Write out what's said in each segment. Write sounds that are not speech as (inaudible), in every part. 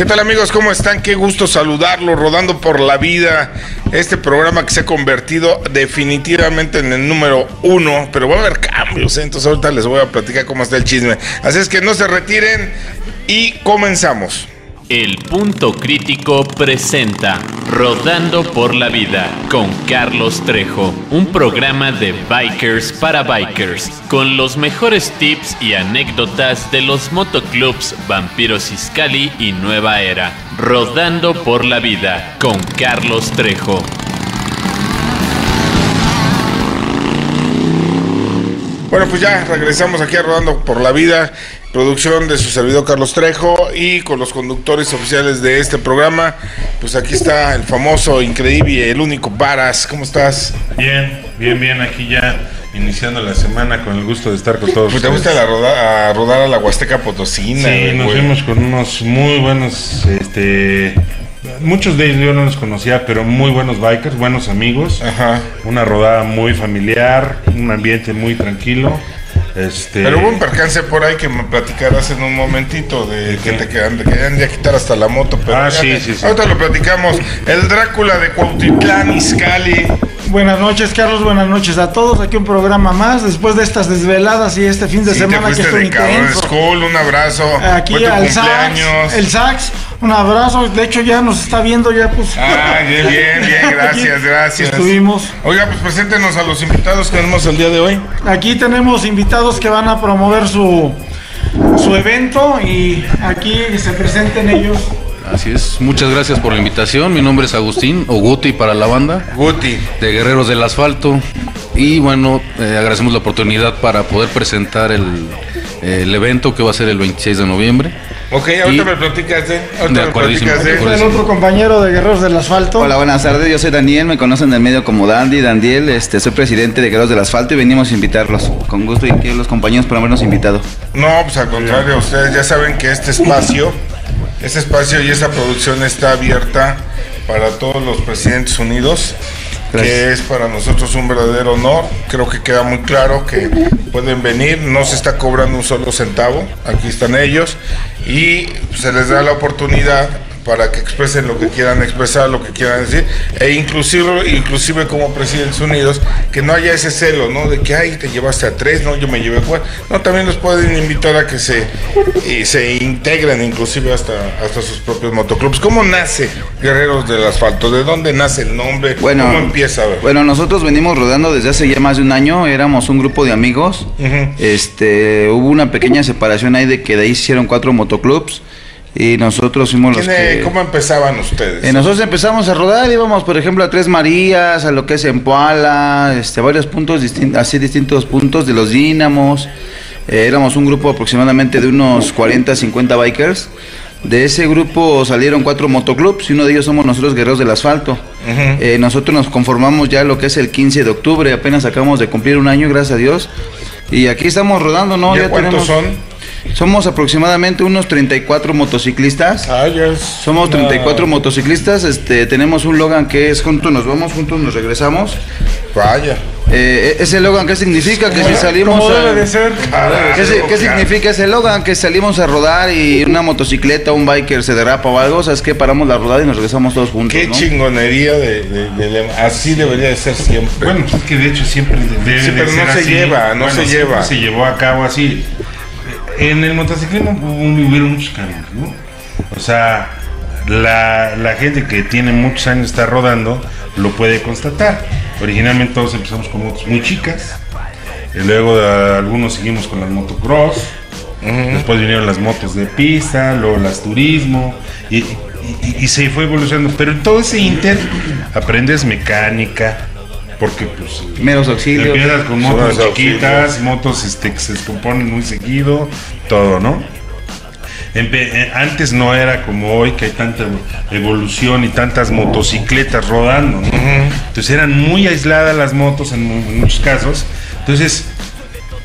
¿Qué tal amigos? ¿Cómo están? Qué gusto saludarlos, rodando por la vida. Este programa que se ha convertido definitivamente en el número uno, pero va a haber cambios, ¿eh? entonces ahorita les voy a platicar cómo está el chisme. Así es que no se retiren y comenzamos. El Punto Crítico presenta Rodando por la Vida con Carlos Trejo, un programa de bikers para bikers, con los mejores tips y anécdotas de los motoclubs Vampiros Iscali y Nueva Era. Rodando por la Vida con Carlos Trejo. Bueno, pues ya regresamos aquí a Rodando por la Vida, producción de su servidor Carlos Trejo y con los conductores oficiales de este programa. Pues aquí está el famoso, increíble, el único Varas. ¿Cómo estás? Bien, bien, bien, aquí ya iniciando la semana con el gusto de estar con todos. Pues te gusta la roda- a rodar a la Huasteca Potosina. Sí, nos fuimos con unos muy buenos, este, muchos de ellos yo no los conocía, pero muy buenos bikers, buenos amigos. Ajá. Una rodada muy familiar, un ambiente muy tranquilo. Este, Pero hubo un percance por ahí que me platicarás en un momentito de que te quedan, querían ya quitar hasta la moto. Pero Ah, sí, te- sí, sí. Ahorita lo platicamos. El Drácula de Cuautitlán, Izcalli. Buenas noches, Carlos. Buenas noches a todos. Aquí un programa más después de estas desveladas y este fin de Sí, te semana que de intenso. school, un abrazo. Aquí al Sax, el Sax, un abrazo. De hecho, ya nos está viendo, ya pues. Ah, bien, bien, (laughs) gracias, gracias. Estuvimos. Oiga, pues preséntenos a los invitados que tenemos el día de hoy. Aquí tenemos invitados que van a promover su, su evento y aquí se presenten ellos. Así es, muchas gracias por la invitación. Mi nombre es Agustín, o Guti para la banda, Guti. de Guerreros del Asfalto. Y bueno, eh, agradecemos la oportunidad para poder presentar el, el evento que va a ser el 26 de noviembre. Ok, ahorita Y- me platicas de. De Ahorita me platicas. El otro compañero de Guerreros del Asfalto. Hola, buenas tardes. Yo soy Daniel, me conocen del medio como Dandy, Dandiel. Este, soy presidente de Guerreros del Asfalto y venimos a invitarlos. Con gusto y quiero los compañeros por habernos invitado. No, pues al contrario, ustedes ya saben que este espacio, este espacio y esta producción está abierta para todos los presidentes unidos, Gracias. que es para nosotros un verdadero honor. Creo que queda muy claro que pueden venir, no se está cobrando un solo centavo, aquí están ellos, y se les da la oportunidad para que expresen lo que quieran expresar, lo que quieran decir, e inclusive, inclusive como presidentes unidos, que no haya ese celo, ¿no? De que, ay, te llevaste a tres, no, yo me llevé a cuatro. No, también los pueden invitar a que se, y se integren inclusive hasta, hasta sus propios motoclubs. ¿Cómo nace Guerreros del Asfalto? ¿De dónde nace el nombre? Bueno, ¿Cómo empieza? A ver. Bueno, nosotros venimos rodando desde hace ya más de un año. Éramos un grupo de amigos. Este, hubo una pequeña separación ahí de que de ahí hicieron cuatro motoclubs y nosotros fuimos los ¿Quién, eh, que. ¿Cómo empezaban ustedes? Eh, nosotros empezamos a rodar, íbamos por ejemplo a Tres Marías, a lo que es Empoala, este, varios puntos, distin- así distintos puntos de los Dínamos. Eh, éramos un grupo aproximadamente de unos 40, 50 bikers. De ese grupo salieron cuatro motoclubs y uno de ellos somos nosotros Guerreros del Asfalto. Eh, nosotros nos conformamos ya lo que es el 15 de octubre, apenas acabamos de cumplir un año, gracias a Dios. Y aquí estamos rodando, ¿no? ¿Ya cuántos son? Somos aproximadamente unos 34 motociclistas. Ah, ya es Somos una- 34 motociclistas, este, tenemos un Logan que es juntos nos vamos, juntos nos regresamos. Vaya. Eh, ese Logan, ¿qué significa? Que si salimos Como a- debe de ser. ¿Qué, qué significa ese Logan? Que salimos a rodar y una motocicleta, un biker se derrapa o algo, ¿sabes qué? Paramos la rodada y nos regresamos todos juntos, Qué ¿no? chingonería de, de- de. Así debería de ser siempre. Bueno, pues es que de hecho siempre debe Sí, de pero no ser se así. lleva, no se lleva. Se llevó a cabo así. En el motociclismo hubo- hubieron muchos cambios, ¿no? O sea, la, la gente que tiene muchos años está rodando lo puede constatar. Originalmente todos empezamos con motos muy chicas. Y luego algunos seguimos con las motocross. Después vinieron las motos de pista, luego las turismo. Y, y- y- y se fue evolucionando. Pero en todo ese inter aprendes mecánica. Porque pues auxilios. Empiezas con motos chiquitas, auxilios. motos este, que se descomponen muy seguido, todo, ¿no? Empe- eh, antes no era como hoy que hay tanta evolución y tantas motocicletas rodando, ¿no? Entonces eran muy aisladas las motos en, en muchos casos. Entonces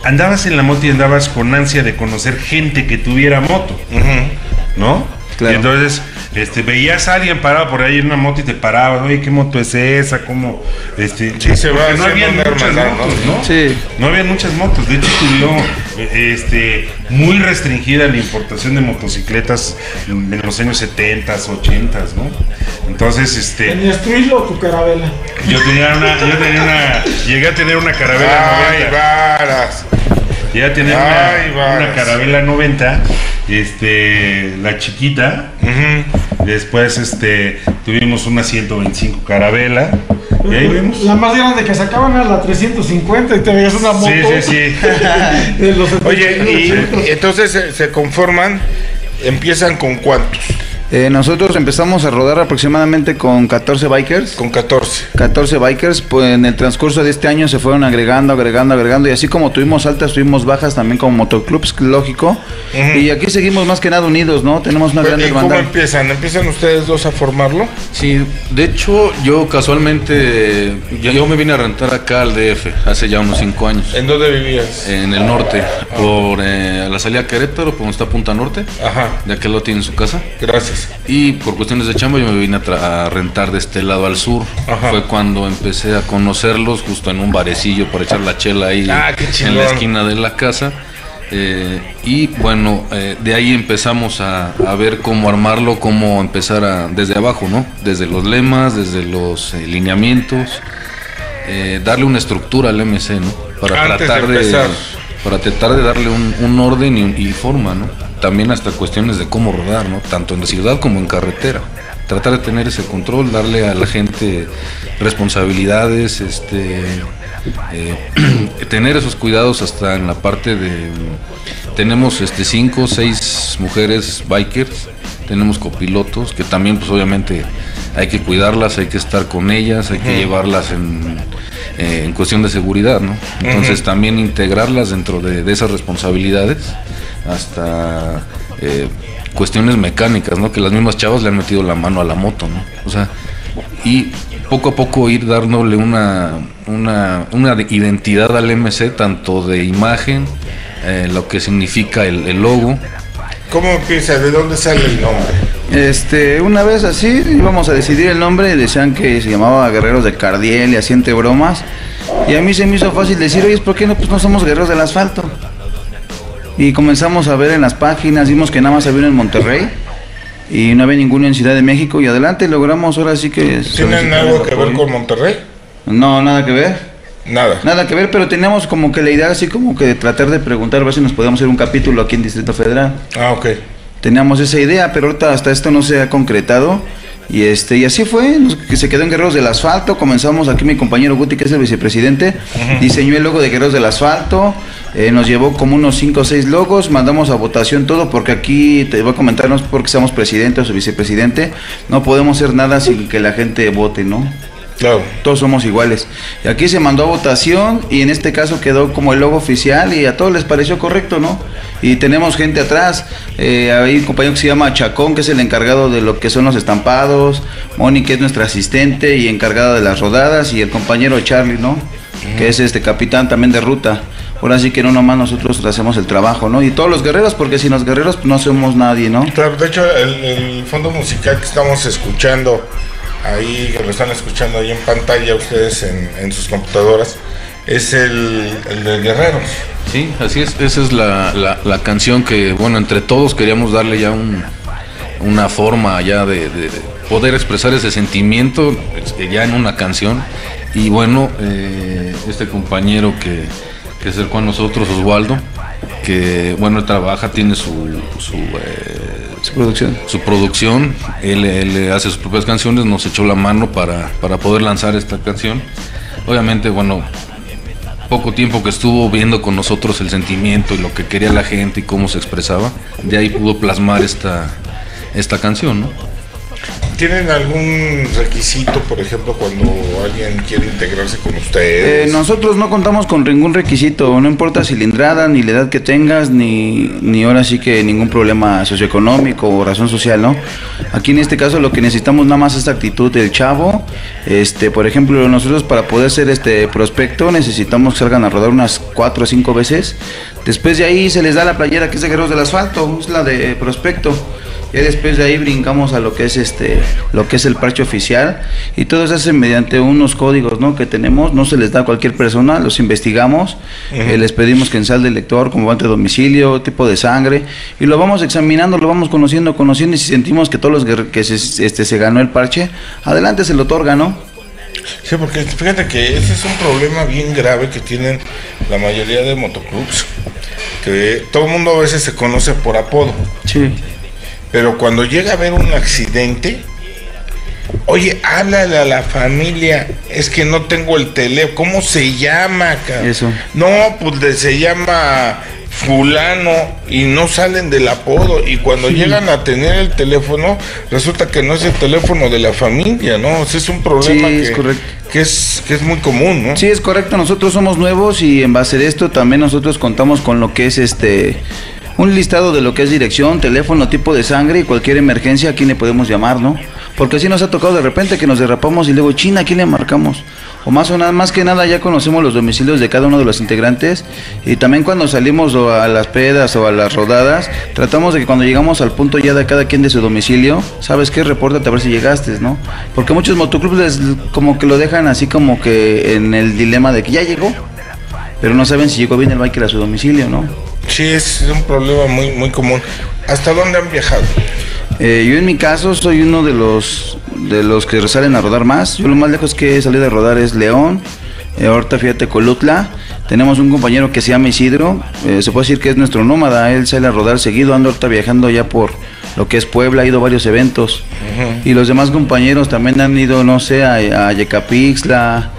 andabas en la moto y andabas con ansia de conocer gente que tuviera moto, ¿no? Claro. Y entonces este, veías a alguien parado por ahí en una moto y te parabas, oye, ¿qué moto es esa? ¿Cómo? Este, Sí, se va no había muchas motos, ¿no? ¿no? Sí. No había muchas motos, de hecho estuvo este, muy restringida la importación de motocicletas en los años 70, 80, ¿no? Entonces, este, ¿Tenías o tu carabela? yo tenía una, yo tenía una, llegué a tener una carabela Ay, 90. varas. Llegué a tener Ay, una, carabela 90, este, la chiquita. Después, este, tuvimos una 125 carabela. Y ahí vemos. La más grande que sacaban era la 350 y te veías una moto. Sí, sí, sí. (laughs) de los Oye, 75. y entonces se, se conforman, empiezan con cuántos? Eh, nosotros empezamos a rodar aproximadamente con 14 bikers. Con 14. 14 bikers, pues en el transcurso de este año se fueron agregando, agregando, agregando, y así como tuvimos altas, tuvimos bajas también como motoclubs, lógico. Y aquí seguimos más que nada unidos, ¿no? Tenemos una gran ¿Y cómo hermandad. empiezan? ¿Empiezan ustedes dos a formarlo? Sí, de hecho yo casualmente, yo, yo me vine a rentar acá al DF hace ya unos cinco años, ¿En dónde vivías? en el norte, por eh, la salida a Querétaro, por donde está Punta Norte, Ajá, de aquel lado tiene su casa. gracias. Y por cuestiones de chamba yo me vine a, rentar de este lado al sur. Ajá. Fue cuando empecé a conocerlos justo en un barecillo para echar la chela ahí Ah, en la esquina de la casa. Eh, y bueno, eh, de ahí empezamos a, a ver cómo armarlo, cómo empezar a, desde abajo, ¿no? Desde los lemas, desde los eh, lineamientos, darle una estructura al MC, ¿no? Para Antes tratar de, para tratar de darle un, un orden y, y forma, ¿no? También hasta cuestiones de cómo rodar, ¿no? Tanto en la ciudad como en carretera. Tratar de tener ese control, darle a la gente responsabilidades, este, eh, (clears throat) tener esos cuidados hasta en la parte de tenemos este cinco o seis mujeres bikers tenemos copilotos que también pues obviamente hay que cuidarlas hay que estar con ellas hay que llevarlas en, eh, en cuestión de seguridad no entonces también integrarlas dentro de, de esas responsabilidades hasta eh, cuestiones mecánicas no que las mismas chavas le han metido la mano a la moto no o sea y poco a poco ir dándole una, una, una de- identidad al MC, tanto de imagen, eh, lo que significa el, el logo. ¿Cómo empieza? ¿De dónde sale el nombre? Este, una vez así íbamos a decidir el nombre y decían que se llamaba Guerreros de Cardiel y así entre bromas. Y a mí se me hizo fácil decir, oye, ¿por qué no, pues no somos guerreros del asfalto? Y comenzamos a ver en las páginas, vimos que nada más había uno en Monterrey y no había ninguno en Ciudad de México y adelante logramos ahora sí que... ¿Tienen algo que ver con Monterrey? No, nada que ver. Nada. Nada que ver, pero teníamos como que la idea así como que de tratar de preguntar a ver si nos podíamos hacer un capítulo aquí en Distrito Federal. Ah, ok. Teníamos esa idea, pero ahorita hasta esto no se ha concretado. Y este y así fue, que se quedó en Guerreros del Asfalto. Comenzamos aquí mi compañero Guti, que es el vicepresidente, diseñó el logo de Guerreros del Asfalto. Eh, nos llevó como unos 5 o 6 logos, mandamos a votación todo, porque aquí te voy a comentar, no es porque seamos presidente o su vicepresidente, no podemos hacer nada sin que la gente vote, ¿no? Claro. Todos somos iguales. Y aquí se mandó a votación y en este caso quedó como el logo oficial y a todos les pareció correcto, ¿no? Y tenemos gente atrás. eh, hay un compañero que se llama Chacón, que es el encargado de lo que son los estampados. Moni, que es nuestra asistente y encargada de las rodadas. Y el compañero Charlie, ¿no? Que es este capitán también de ruta. Ahora sí que no nomás nosotros hacemos el trabajo, ¿no? Y todos los guerreros, porque sin los guerreros pues, no somos nadie, ¿no? Claro, de hecho, el, el fondo musical que estamos escuchando ahí, que lo están escuchando ahí en pantalla ustedes en, en sus computadoras, es el, el de Guerreros. Sí, así es. Esa es la, la- la canción que, bueno, entre todos queríamos darle ya un- una forma ya de, de- de poder expresar ese sentimiento este, ya en una canción. Y bueno, eh, este compañero que, que acercó a nosotros, Osvaldo, que bueno, él trabaja, tiene su, su, eh, Su producción. su producción, él, él hace sus propias canciones, nos echó la mano para, para poder lanzar esta canción. Obviamente, bueno, poco tiempo que estuvo viendo con nosotros el sentimiento y lo que quería la gente y cómo se expresaba, de ahí pudo plasmar esta, esta canción, ¿no? ¿Tienen algún requisito, por ejemplo, cuando alguien quiere integrarse con Eh, ustedes? nosotros no contamos con ningún requisito, no importa cilindrada, ni la edad que tengas, ni, ni ahora sí que ningún problema socioeconómico o razón social, ¿no? Aquí en este caso lo que necesitamos nada más es la actitud del chavo. Este, por ejemplo, nosotros para poder ser este prospecto necesitamos que salgan a rodar unas cuatro o cinco veces. Después de ahí se les da la playera que es de Guerreros del Asfalto, es la de prospecto. Ya después de ahí brincamos a lo que es este, lo que es el parche oficial y todo se hace mediante unos códigos, ¿no? Que tenemos, no se les da a cualquier persona, los investigamos, eh, les pedimos que ensal del lector, comprobante de domicilio, tipo de sangre y lo vamos examinando, lo vamos conociendo, conociendo y si sentimos que todos los que, que se, este, se ganó el parche, adelante se lo otorga, ¿no? Sí, porque fíjate que ese es un problema bien grave que tienen la mayoría de motoclubs, que todo el mundo a veces se conoce por apodo, Sí. Pero cuando llega a haber un accidente, oye, háblale a la familia, es que no tengo el teléfono, ¿cómo se llama? cabrón? Eso. No, pues se llama fulano y no salen del apodo y cuando llegan a tener el teléfono resulta que no es el teléfono de la familia, ¿no? O sea, es un problema Sí, que, es correcto. que es que es muy común, ¿no? Sí, es correcto. Nosotros somos nuevos y en base de esto también nosotros contamos con lo que es este un listado de lo que es dirección, teléfono, tipo de sangre y cualquier emergencia a quién le podemos llamar, ¿no? Porque así nos ha tocado de repente que nos derrapamos y luego China, ¿a quién le marcamos? O más o nada, más que nada ya conocemos los domicilios de cada uno de los integrantes y también cuando salimos a las pedas o a las rodadas, tratamos de que cuando llegamos al punto ya de cada quien de su domicilio, ¿sabes qué? Repórtate a ver si llegaste, ¿no? Porque muchos motoclubs les- como que lo dejan así como que en el dilema de que ya llegó, pero no saben si llegó bien el biker a su domicilio, ¿no? Sí, es un problema muy muy común. ¿Hasta dónde han viajado? Eh, yo en mi caso soy uno de los de los que salen a rodar más. Yo lo más lejos que he salido a rodar es León. Eh, ahorita fíjate Colutla. Tenemos un compañero que se llama Isidro. eh, se puede decir que es nuestro nómada. Él sale a rodar seguido. Ando ahorita viajando ya por lo que es Puebla. Ha ido a varios eventos. Y los demás compañeros también han ido, no sé, a, a Yecapixtla,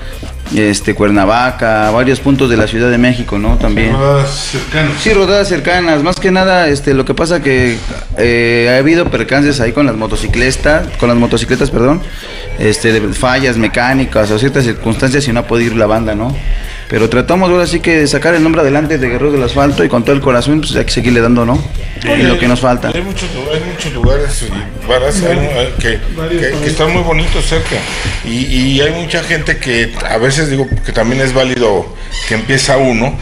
este, Cuernavaca, varios puntos de la Ciudad de México, ¿no? También. Rodadas cercanas. Sí, rodadas cercanas. Más que nada, este, lo que pasa que eh, ha habido percances ahí con las motocicletas, con las motocicletas, perdón, este, de fallas mecánicas o ciertas circunstancias y no ha podido ir la banda, ¿no? Pero tratamos ahora sí que de sacar el nombre adelante de Guerreros del Asfalto y con todo el corazón, pues hay que seguirle dando, ¿no? Es lo que nos falta. Hay muchos, hay muchos lugares y varas, hay, eh, que, que- que están muy bonitos cerca. Y, y hay mucha gente que a veces digo que también es válido que empieza uno,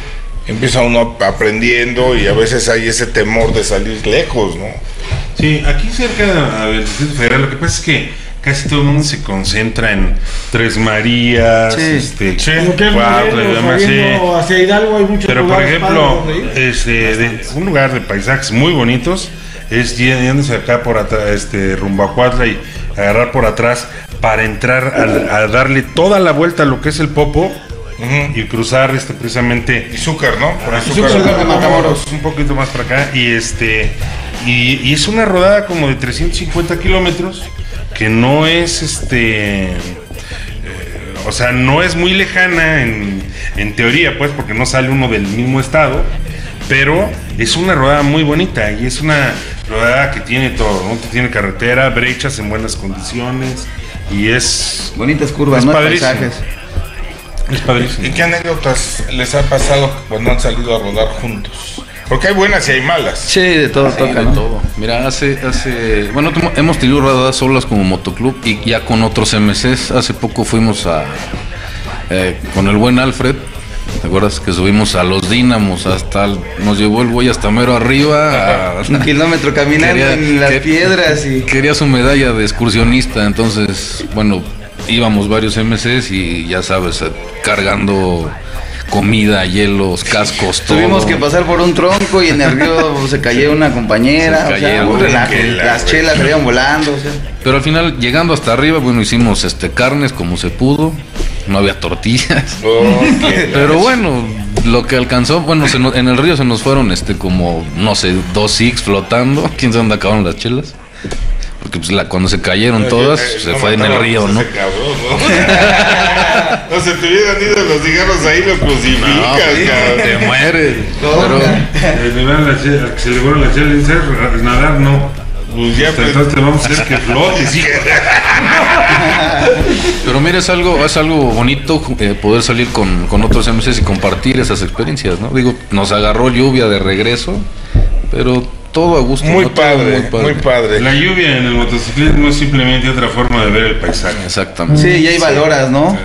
empieza uno aprendiendo y a veces hay ese temor de salir lejos, ¿no? Sí, aquí cerca del Distrito Federal, lo que pasa es que casi todo el mundo se concentra en Tres Marías, Sí. este, Sí. Cuautla y demás, hacia Hidalgo hay muchos Pero por ejemplo, este, de- un lugar de paisajes muy bonitos es yéndose acá por atrás, este, rumbo a Cuautla y agarrar por atrás para entrar a, darle toda la vuelta a lo que es el Popo y cruzar este precisamente Izúcar, ¿no? Por Izúcar Izúcar. de Matamoros, un poquito más para acá y este y, y es una rodada como de 350 kilómetros que no es este eh, o sea no es muy lejana en, en teoría pues porque no sale uno del mismo estado pero es una rodada muy bonita y es una rodada que tiene todo ¿no? Que tiene carretera brechas en buenas condiciones y es Bonitas curvas, Es ¿no? padrísimo. Paisajes. es padrísimo ¿Y qué anécdotas les ha pasado cuando han salido a rodar juntos? Porque hay buenas y hay malas. Sí, de todo Sí, toca, de ¿no? todo. Mira, hace, hace, bueno, hemos tenido rodadas solas como motoclub y ya con otros MCs. Hace poco fuimos a, eh, con el buen Alfred, ¿te acuerdas? Que subimos a los Dínamos hasta, el- nos llevó el güey hasta mero arriba. a- Un kilómetro caminando Quería- en las que- piedras y... Quería su medalla de excursionista, entonces, bueno, íbamos varios MCs y ya sabes, eh, cargando comida, hielos, cascos, todo. Tuvimos que pasar por un tronco y en el río se cayó una compañera. Se o sea, la- Las chelas salían volando. O sea. Pero al final, llegando hasta arriba, bueno, hicimos este carnes como se pudo. No había tortillas. (laughs) Oh, Pero bueno, lo que alcanzó, bueno, se nos- en el río se nos fueron este como, no sé, dos six flotando. (laughs) ¿Quién sabe dónde acabaron las chelas? Porque pues la, cuando se cayeron todas, Eh, se no fue en el río, ¿no? ese cabrón, ¿no? (laughs) no se te hubieran ido los cigarros ahí, lo crucificas, No, pues, cabrón. te mueres. Pero, Eh, le van la chela- que se le fueron la chela y dice, nadar no Pues ya, pues, entonces te vamos a hacer que flotes (laughs) pero mira, es algo, es algo bonito eh, poder salir con, con otros MCs y compartir esas experiencias, ¿no? Digo, nos agarró lluvia de regreso, pero todo a gusto. muy padre, muy padre. la lluvia en el motociclismo es simplemente otra forma de ver el paisaje Exactamente. Sí, y ahí valoras, ¿no?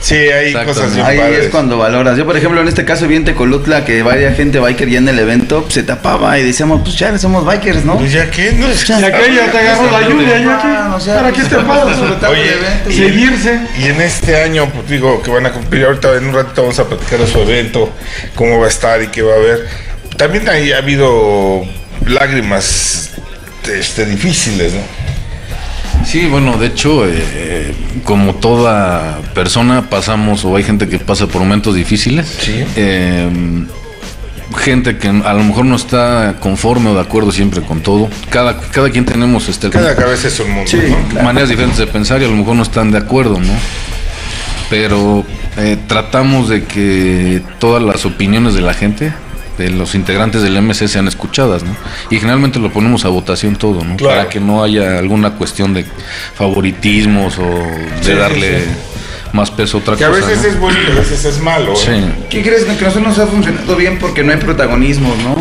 Sí, hay cosas bien Ahí padres. es cuando valoras. Yo, por ejemplo, en este caso vi en Tecolutla que varias gente biker ya en el evento pues, se tapaba y decíamos, pues ya somos bikers, ¿no? Pues ya que no es- Y aquella te agarró la lluvia, ya Ah, o que. sea, ¿Para qué pues, te (laughs) disfrutar del Oye, evento. y- Seguirse. Y en este año, pues digo, que van a cumplir, ahorita en un ratito vamos a platicar de su evento, cómo va a estar y qué va a haber. También ahí ha habido lágrimas este, difíciles, ¿no? Sí, bueno, de hecho, eh, como toda persona pasamos, o hay gente que pasa por momentos difíciles. Sí. Eh, gente que a lo mejor no está conforme o de acuerdo siempre con todo. Cada, cada quien tenemos este, Cada cabeza es un mundo, Sí, ¿no? claro. maneras diferentes de pensar y a lo mejor no están de acuerdo, ¿no? Pero eh, tratamos de que todas las opiniones de la gente, de los integrantes del MC, sean escuchadas, ¿no? Y generalmente lo ponemos a votación todo, ¿no? Claro. Para que no haya alguna cuestión de favoritismos o de Sí, darle sí. más peso a otra Que a cosa. veces ¿no? es bueno y a veces es malo. ¿eh? ¿Qué crees? Que nosotros nos ha funcionado bien porque no hay protagonismos, ¿no?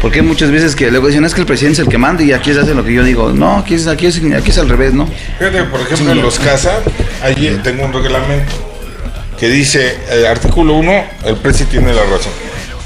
Porque hay muchas veces que luego dicen, es que el presidente es el que manda y aquí se hace lo que yo digo. No, aquí es, aquí es, aquí es al revés, ¿no? Fíjate, por ejemplo, en los CASA, allí tengo un reglamento que dice, el artículo 1, el presi tiene la razón.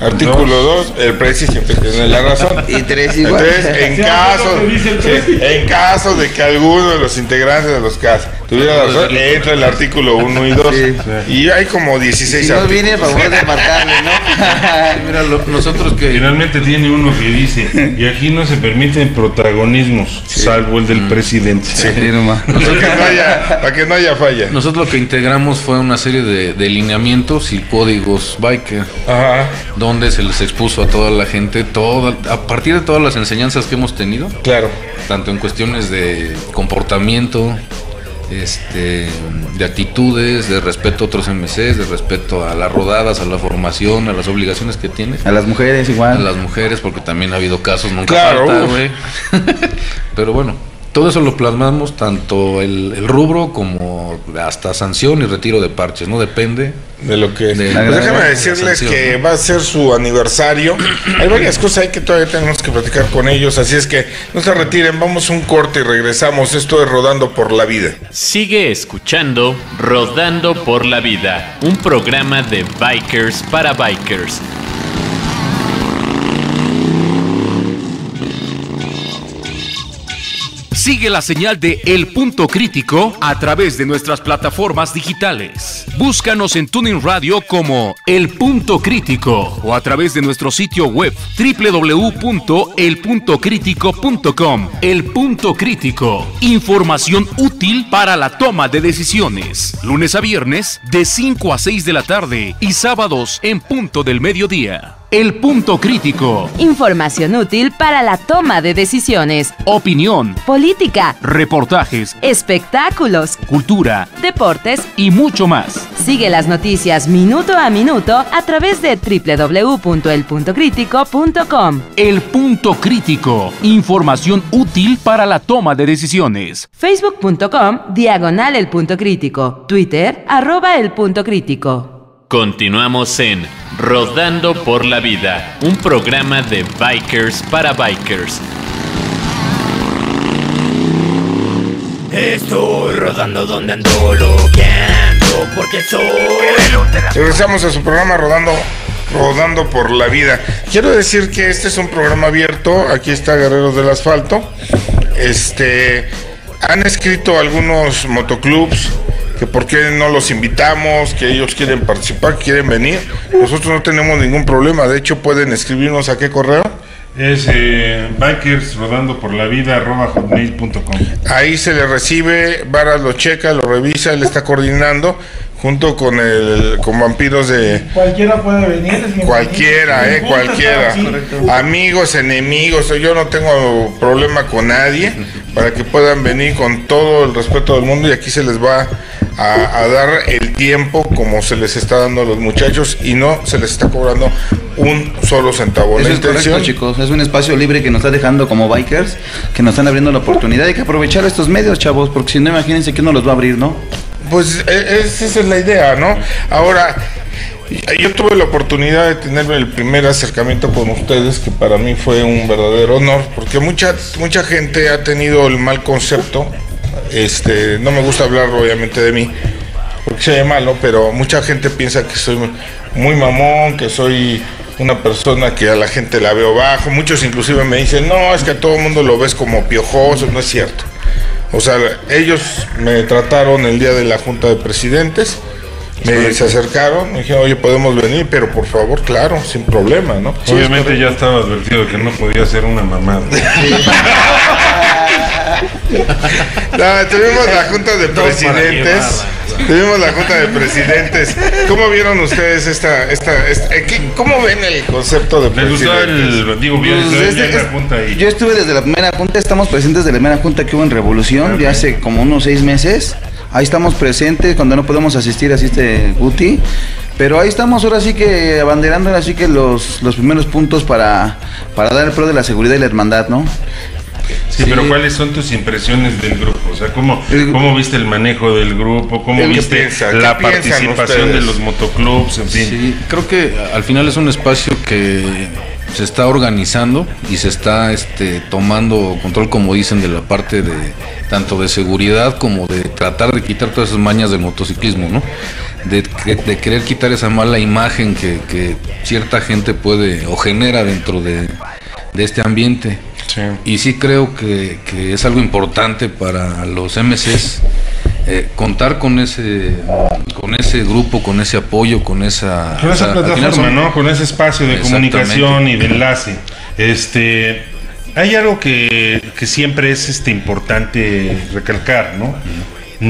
(laughs) Artículo 2, el presi siempre tiene la razón. Y tres igual. Entonces, (laughs) en Sí, caso, sí, en caso de que alguno de los integrantes de los CASA tuviera la razón, entra el artículo 1 y 2. Sí. Y hay como 16 Si no viene a artículos. favor de matarle, ¿no? (laughs) Mira, lo- nosotros que Finalmente tiene uno que dice, y aquí no se permiten protagonismos, salvo el del presidente. Sí, nomás. Para que no haya, para que no haya falla. nosotros lo que integramos fue una serie de, de lineamientos y códigos biker. Ajá, donde se les expuso a toda la gente, toda, a partir de todas las enseñanzas que hemos tenido, claro. tanto en cuestiones de comportamiento, este, de actitudes, de respeto a otros MCs, de respeto a las rodadas, a la formación, a las obligaciones que tienes, A las mujeres a igual. las mujeres, porque también ha habido casos, nunca Claro, falta, uf. güey. (laughs) Pero bueno, todo eso lo plasmamos, tanto el, el rubro como hasta sanción y retiro de parches, ¿no? Depende. de lo que. De- Pues déjame decirles sanción, que ¿no? va a ser su aniversario. Hay varias cosas ahí que todavía tenemos que platicar con ellos, así es que no se retiren, vamos a un corte y regresamos. Esto es Rodando por la Vida. Sigue escuchando Rodando por la Vida, un programa de bikers para bikers. Sigue la señal de El Punto Crítico a través de nuestras plataformas digitales. Búscanos en Tuning Radio como El Punto Crítico o a través de nuestro sitio web www.elpuntocrítico.com. El Punto Crítico. Información útil para la toma de decisiones. Lunes a viernes de 5 a 6 de la tarde y sábados en punto del mediodía. El Punto Crítico. Información útil para la toma de decisiones. Opinión, Política, reportajes, espectáculos, cultura deportes. y mucho más. Sigue las noticias minuto a minuto a través de www.elpuntocrítico.com. El punto crítico. Información útil para la toma de decisiones. Facebook.com, diagonal el punto crítico. Twitter, arroba el punto crítico. Continuamos en Rodando por la Vida, un programa de bikers para bikers. Estoy rodando donde ando, loqueando, porque soy Regresamos a su programa Rodando, Rodando por la Vida. Quiero decir que este es un programa abierto. Aquí está Guerreros del Asfalto. Este han escrito algunos motoclubs que por qué no los invitamos, que ellos quieren participar, quieren venir. Nosotros no tenemos ningún problema. De hecho, pueden escribirnos a qué correo. Es eh, bikers rodando por la vida arroba hotmail.com. Ahí se le recibe, Varas lo checa, lo revisa, él está coordinando junto con el con vampiros de Cualquiera puede venir. Cualquiera, eh, cualquiera. Amigos, enemigos, yo no tengo problema con nadie para que puedan venir con todo el respeto del mundo y aquí se les va a, a dar el tiempo como se les está dando a los muchachos y no se les está cobrando un solo centavo. Eso La es correcto, chicos. Es un espacio libre que nos está dejando como bikers, que nos están abriendo la oportunidad. Hay que aprovechar estos medios, chavos, porque si no, imagínense que no los va a abrir, ¿no? Pues e- es- esa es la idea, ¿no? Ahora, yo tuve la oportunidad de tener el primer acercamiento con ustedes, que para mí fue un verdadero honor, porque mucha, mucha gente ha tenido el mal concepto, este, no me gusta hablar obviamente de mí, porque se ve malo, pero mucha gente piensa que soy muy mamón, que soy una persona que a la gente la veo bajo. Muchos inclusive me dicen, no, es que a todo el mundo lo ves como piojoso, no es cierto. O sea, ellos me trataron el día de la Junta de Presidentes, me se acercaron, me dijeron, oye, podemos venir, pero por favor, claro, sin problema, ¿no? Obviamente ya estaba advertido que no podía ser una mamada. (laughs) No, tuvimos la Junta de Presidentes. Tuvimos la Junta de Presidentes. ¿Cómo vieron ustedes esta, esta, esta- eh, qué- ¿Cómo ven el concepto de Me gustó presidentes? el, digo, bien, Pues, la junta ahí. Yo estuve desde la primera junta, estamos presentes de la primera junta que hubo en Revolución, de hace como unos seis meses. Ahí estamos presentes, cuando no podemos asistir asiste Guti. Pero ahí estamos ahora sí que abanderando ahora sí que los, los primeros puntos para, para dar el pro de la seguridad y la hermandad, ¿no? Sí, pero ¿cuáles son tus impresiones del grupo? O sea, ¿cómo, El- cómo viste el manejo del grupo? ¿Cómo ¿Qué viste la ¿Qué piensan participación ustedes? de los motoclubs? En fin. Sí, creo que al final es un espacio que se está organizando y se está este, tomando control, como dicen, de la parte de tanto de seguridad como de tratar de quitar todas esas mañas del motociclismo, ¿no? De, de querer quitar esa mala imagen que, que cierta gente puede o genera dentro de, de este ambiente. Sí. Y sí creo que, que es algo importante para los MCs eh, contar con ese con ese grupo, con ese apoyo, con esa, Con o esa sea, plataforma, son- ¿no? Con ese espacio de comunicación y de enlace. Este, hay algo que, que siempre es este importante recalcar, ¿no?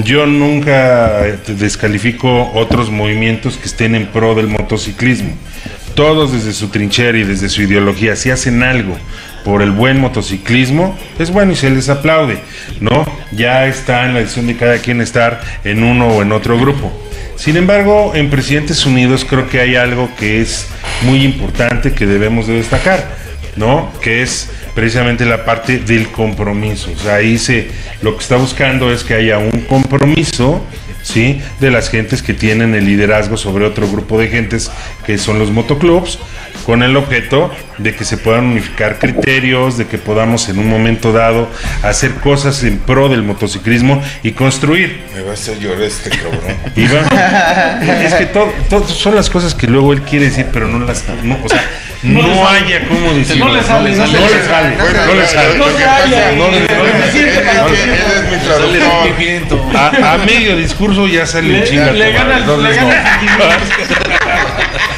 Yo nunca descalifico otros movimientos que estén en pro del motociclismo. Todos desde su trinchera y desde su ideología, si hacen algo por el buen motociclismo, es bueno y se les aplaude, ¿no? Ya está en la decisión de cada quien estar en uno o en otro grupo. Sin embargo, en Presidentes Unidos creo que hay algo que es muy importante que debemos de destacar, ¿no? Que es precisamente la parte del compromiso. O sea, ahí se, lo que está buscando es que haya un compromiso, ¿sí? De las gentes que tienen el liderazgo sobre otro grupo de gentes que son los motoclubs, con el objeto de que se puedan unificar criterios, de que podamos en un momento dado hacer cosas en pro del motociclismo y construir Me va a hacer llorar este cabrón. y va- es que todo, todo- son las cosas que luego él quiere decir, pero no las. No, o sea, no, haya cómo decirlo. No le sale, no no le le sale. sale. No le sale. no le- y- no. A, a medio discurso ya sale Le, un chinga. le gana, el- (laughs)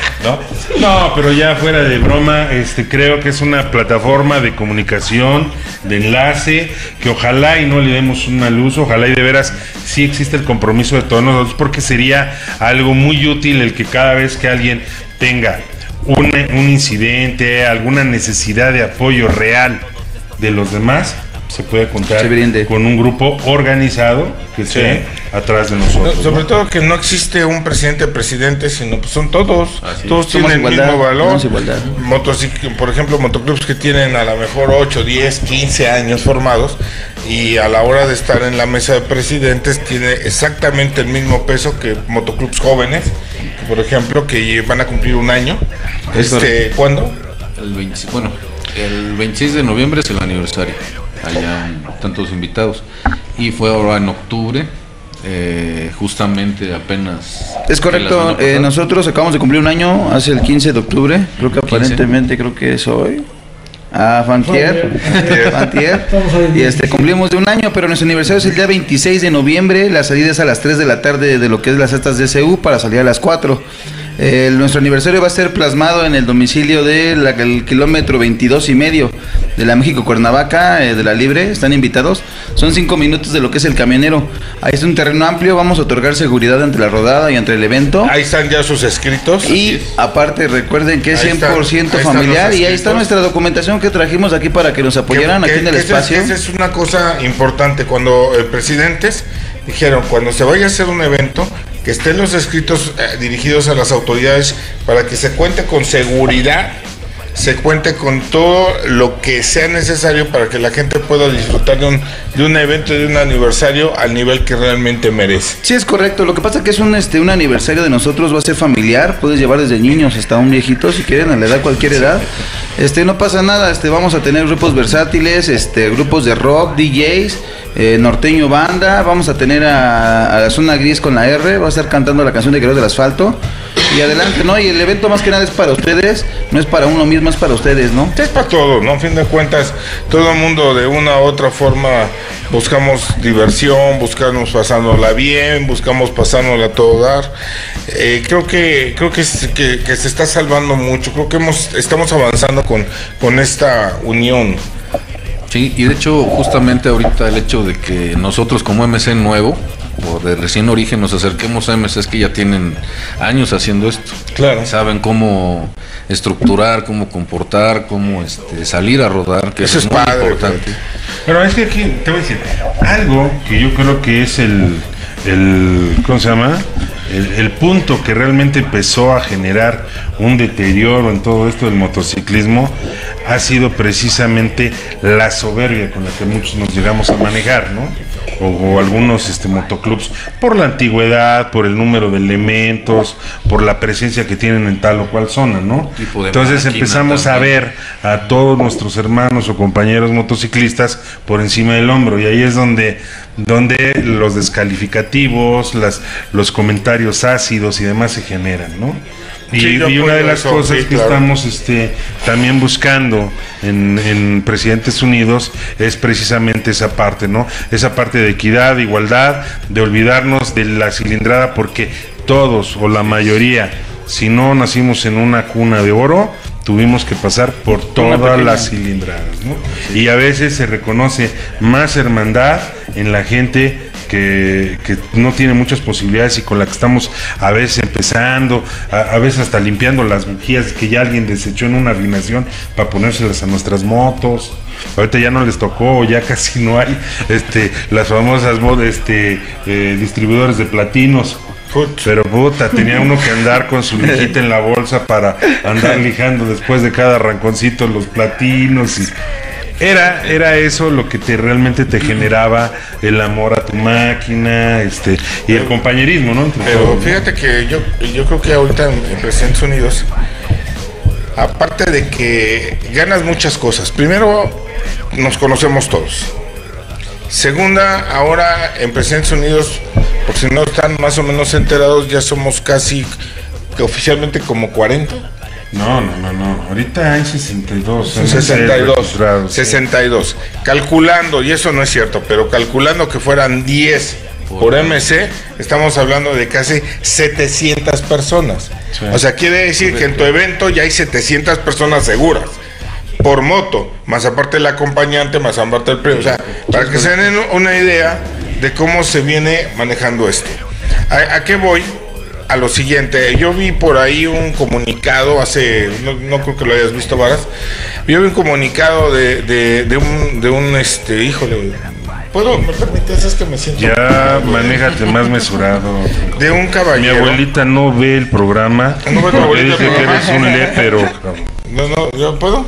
no. pero ya fuera de broma, este creo que es una plataforma de comunicación, de enlace, que ojalá y no le demos un mal uso, ojalá y de veras sí existe el compromiso de todos nosotros, porque sería algo muy útil el que cada vez que alguien tenga un incidente, alguna necesidad de apoyo real de los demás, se puede contar Se con un grupo organizado que esté atrás de No, nosotros. ¿no? sobre todo que no existe un presidente presidente, sino pues son todos. Todos Somos tienen igualdad, el mismo valor. por ejemplo, motoclubs que tienen a lo mejor 8, 10, 15 años formados y a la hora de estar en la mesa de presidentes tiene exactamente el mismo peso que motoclubs jóvenes, que, por ejemplo, que van a cumplir un año. Es Este, ¿Cuándo? El 20 bueno, el 26 de noviembre es el aniversario. Allá están todos invitados. Y fue ahora en octubre, eh, justamente apenas. Es correcto, eh, nosotros acabamos de cumplir un año, hace el 15 de octubre, creo que 15. aparentemente creo que es hoy. Ah, Fantier. Fantier. (laughs) Ahí. Y este, cumplimos de un año, pero nuestro aniversario es el día 26 de noviembre. La salida es a las 3 de la tarde de lo que es las estas DCU para salir a las 4. Eh, nuestro aniversario va a ser plasmado en el domicilio del kilómetro 22 y medio de la México Cuernavaca, eh, de la Libre. Están invitados. Son 5 minutos de lo que es el camionero. Ahí es un terreno amplio. Vamos a otorgar seguridad entre la rodada y entre el evento. Ahí están ya sus escritos. Y aparte recuerden que es Ahí están, 100% ahí están familiar y ahí está nuestra documentación que trajimos aquí para que nos apoyaran Que- aquí en el espacio. Esa es una cosa importante. Cuando eh, presidentes dijeron, cuando se vaya a hacer un evento, que estén los escritos eh, dirigidos a las autoridades para que se cuente con seguridad, se cuente con todo lo que sea necesario para que la gente pueda disfrutar de un, de un evento, de un aniversario al nivel que realmente merece. Sí, es correcto. Lo que pasa es que es un, este, un aniversario de nosotros, va a ser familiar. Puedes llevar desde niños hasta un viejito, si quieren, a la edad, cualquier edad. Este, no pasa nada. Este, vamos a tener grupos versátiles, este, grupos de rock, DJs. eh, Norteño Banda, vamos a tener a, a la Zona Gris con la R, va a estar cantando la canción de Guerrero del Asfalto. Y adelante, ¿no? Y el evento más que nada es para ustedes, no es para uno mismo, es para ustedes, ¿no? Es para todos, ¿no? A fin de cuentas, todo el mundo de una u otra forma buscamos diversión, buscamos pasándola bien, buscamos pasándola a todo dar. Eh, creo que creo que, se- que- que se está salvando mucho, creo que hemos, estamos avanzando con, con esta unión. Sí, y de hecho, justamente ahorita el hecho de que nosotros como MC nuevo, o de recién origen, nos acerquemos a MCs que ya tienen años haciendo esto. Claro. Saben cómo estructurar, cómo comportar, cómo este, salir a rodar, que Eso es es muy padre, importante. Pero es que aquí te voy a decir, algo que yo creo que es el, el ¿cómo se llama? El, el punto que realmente empezó a generar un deterioro en todo esto del motociclismo ha sido precisamente la soberbia con la que muchos nos llegamos a manejar, ¿no? O, o algunos este, motoclubs, por la antigüedad, por el número de elementos, por la presencia que tienen en tal o cual zona, ¿no? Entonces empezamos a ver a todos nuestros hermanos o compañeros motociclistas por encima del hombro y ahí es donde donde los descalificativos, las, los comentarios ácidos y demás se generan, ¿no? Y, Sí, yo y una de las eso, cosas sí, que claro. estamos este, también buscando en, en Presidentes Unidos es precisamente esa parte, ¿no? Esa parte de equidad, de igualdad, de olvidarnos de la cilindrada, porque todos o la mayoría, si no nacimos en una cuna de oro, tuvimos que pasar por todas las cilindradas, ¿no? Y a veces se reconoce más hermandad en la gente que, que no tiene muchas posibilidades y con la que estamos a veces empezando, a, a veces hasta limpiando las bujías que ya alguien desechó en una afinación para ponérselas a nuestras motos. Ahorita ya no les tocó, ya casi no hay este, las famosas este, eh, distribuidores de platinos. Pero puta, tenía uno que andar con su (laughs) lijita en la bolsa para andar lijando después de cada arranconcito los platinos y era, era eso lo que te realmente te generaba el amor a tu máquina, este, y el compañerismo, ¿no? Entre Pero todos, ¿no? fíjate que yo, yo creo que ahorita en, en Presidentes Unidos, aparte de que ganas muchas cosas, primero nos conocemos todos. Segunda, ahora en Presidentes Unidos, por si no están más o menos enterados, ya somos casi oficialmente como 40. No, no, no, no. Ahorita hay 62. 62, registrados, sí. 62. Calculando, y eso no es cierto, pero calculando que fueran 10 por MC, estamos hablando de casi 700 personas. Sí. O sea, quiere decir que en tu evento ya hay 700 personas seguras. Por moto, más aparte el acompañante, más aparte el premio. O sea, para que se den una idea de cómo se viene manejando esto. ¿A, a qué voy? A lo siguiente, yo vi por ahí un comunicado hace, no, no creo que lo hayas visto, Varas. Yo vi un comunicado de, de, de un, de un, este, híjole, ¿puedo? ¿Me permites? Es que me siento... Ya manéjate más mesurado. De un Mi caballero. abuelita no ve el programa. No ve tu abuelita dice que eres un lépero. No, no, ¿yo puedo?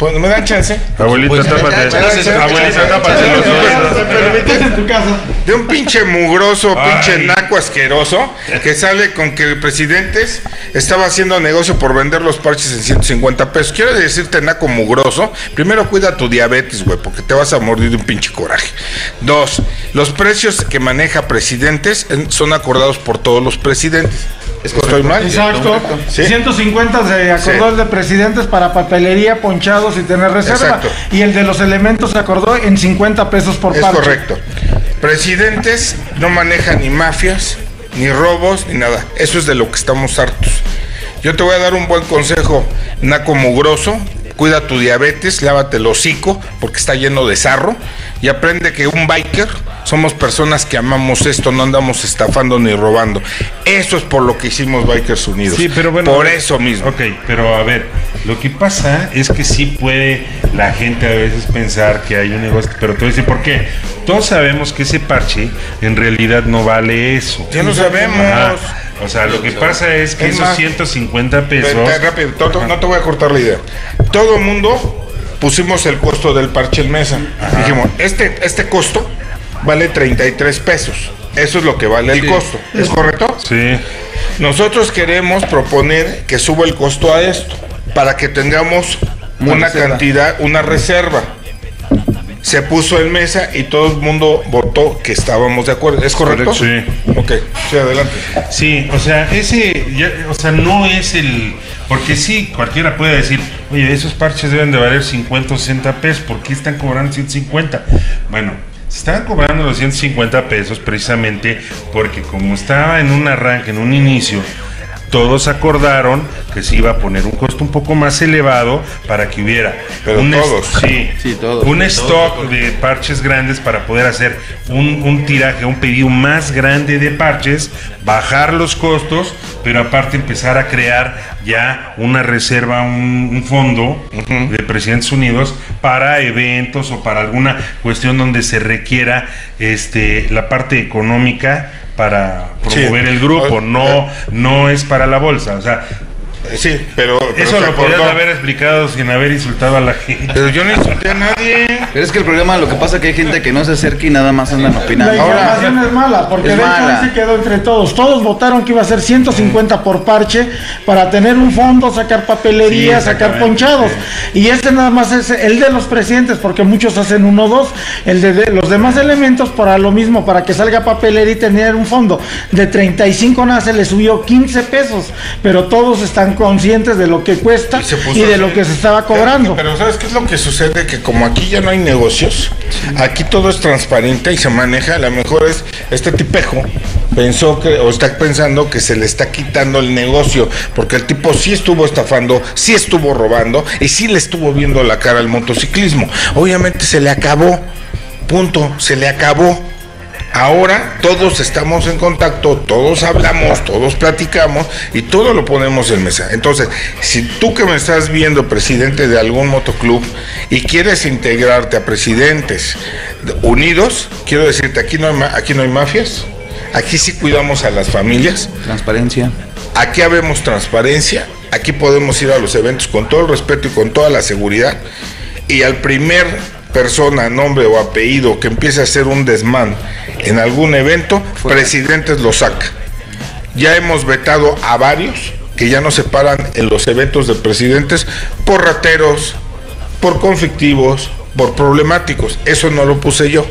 ¿Puedo? ¿Me dan chance? Abuelita, tápate. Abuelita, tápate los ojos. Permites en tu casa. De un pinche mugroso, pinche Ay. naco asqueroso, que sale con que el presidente estaba haciendo negocio por vender los parches en 150 pesos. Quiero decirte, naco mugroso, primero cuida tu diabetes, güey, porque te vas a morir de un pinche coraje. Dos, los precios que maneja presidentes eh, son acordados por todos los presidentes. ¿Estoy mal? Exacto. Sí. 150 se acordó Sí. el de presidentes para papelería, ponchados y tener reserva. Exacto. Y el de los elementos se acordó en 50 pesos por Es parche. correcto. Presidentes no manejan ni mafias, ni robos, ni nada. Eso es de lo que estamos hartos. Yo te voy a dar un buen consejo, naco mugroso. Cuida tu diabetes, lávate el hocico porque está lleno de sarro y aprende que un biker somos personas que amamos esto, no andamos estafando ni robando. Eso es por lo que hicimos Bikers Unidos. Sí, pero bueno. Por eso mismo. Ok, pero a ver, lo que pasa es que sí puede la gente a veces pensar que hay un negocio, pero tú dices, ¿por qué? Todos sabemos que ese parche en realidad no vale eso. Ya lo sabemos. Ajá. O sea, lo que pasa es que Es esos más, 150 Ve- pesos. rápido, no te voy a cortar la idea. Todo mundo pusimos el costo del parche en mesa. Dijimos, este, este costo vale 33 pesos. Eso es lo que vale el costo. ¿Es correcto? Sí. Nosotros queremos proponer que suba el costo a esto para que tengamos Una cantidad, una reserva. se puso en mesa y todo el mundo votó que estábamos de acuerdo. ¿Es correcto? Sí. Ok, sí, adelante. Sí, o sea, ese, ya- o sea, no es el, porque sí, cualquiera puede decir, oye, esos parches deben de valer 50 o 60 pesos, ¿por qué están cobrando 150? Bueno, se estaban cobrando los 150 pesos precisamente porque como estaba en un arranque, en un inicio, todos acordaron que se iba a poner un costo un poco más elevado para que hubiera Pero un es- todos. sí, Sí, todos. un stock de parches grandes para poder hacer un, un tiraje, un pedido más grande de parches, bajar los costos, pero aparte empezar a crear ya una reserva, un, un fondo de Presidentes Unidos para eventos o para alguna cuestión donde se requiera este la parte económica para Sí. promover el grupo, O- no, no es para la bolsa, o sea, Sí, pero. pero eso lo podrías haber explicado sin haber insultado a la gente. Pero yo no insulté a nadie. Pero es que el problema, lo que pasa es que hay gente que no se acerca y nada más andan La opinando. información es mala, porque Es de hecho mala. se quedó entre todos. Todos votaron que iba a ser 150 por parche para tener un fondo, sacar papelería, Sí, sacar ponchados. Y este nada más es el de los presidentes, porque muchos hacen uno o dos. El de, de los demás elementos para lo mismo, para que salga papelería y tener un fondo. De 35 nada se le subió 15 pesos, pero todos están conscientes de lo que cuesta Y de lo que se estaba cobrando. Pero ¿sabes qué es lo que sucede? Que como aquí ya no hay negocios, aquí todo es transparente y se maneja, a lo mejor es este tipejo pensó que o está pensando que se le está quitando el negocio, porque el tipo sí estuvo estafando, sí estuvo robando y sí le estuvo viendo la cara al motociclismo. Obviamente se le acabó. Punto, se le acabó. Ahora todos estamos en contacto, todos hablamos, todos platicamos y todo lo ponemos en mesa. Entonces, si tú que me estás viendo presidente de algún motoclub y quieres integrarte a presidentes unidos, quiero decirte, aquí no hay, aquí no hay mafias, aquí sí cuidamos a las familias, Transparencia. Aquí habemos transparencia, aquí podemos ir a los eventos con todo el respeto y con toda la seguridad. Y al primer persona, nombre o apellido que empiece a hacer un desmán en algún evento, presidentes lo saca. Ya hemos vetado a varios que ya no se paran en los eventos de presidentes por rateros, por conflictivos, por problemáticos. Eso no lo puse yo.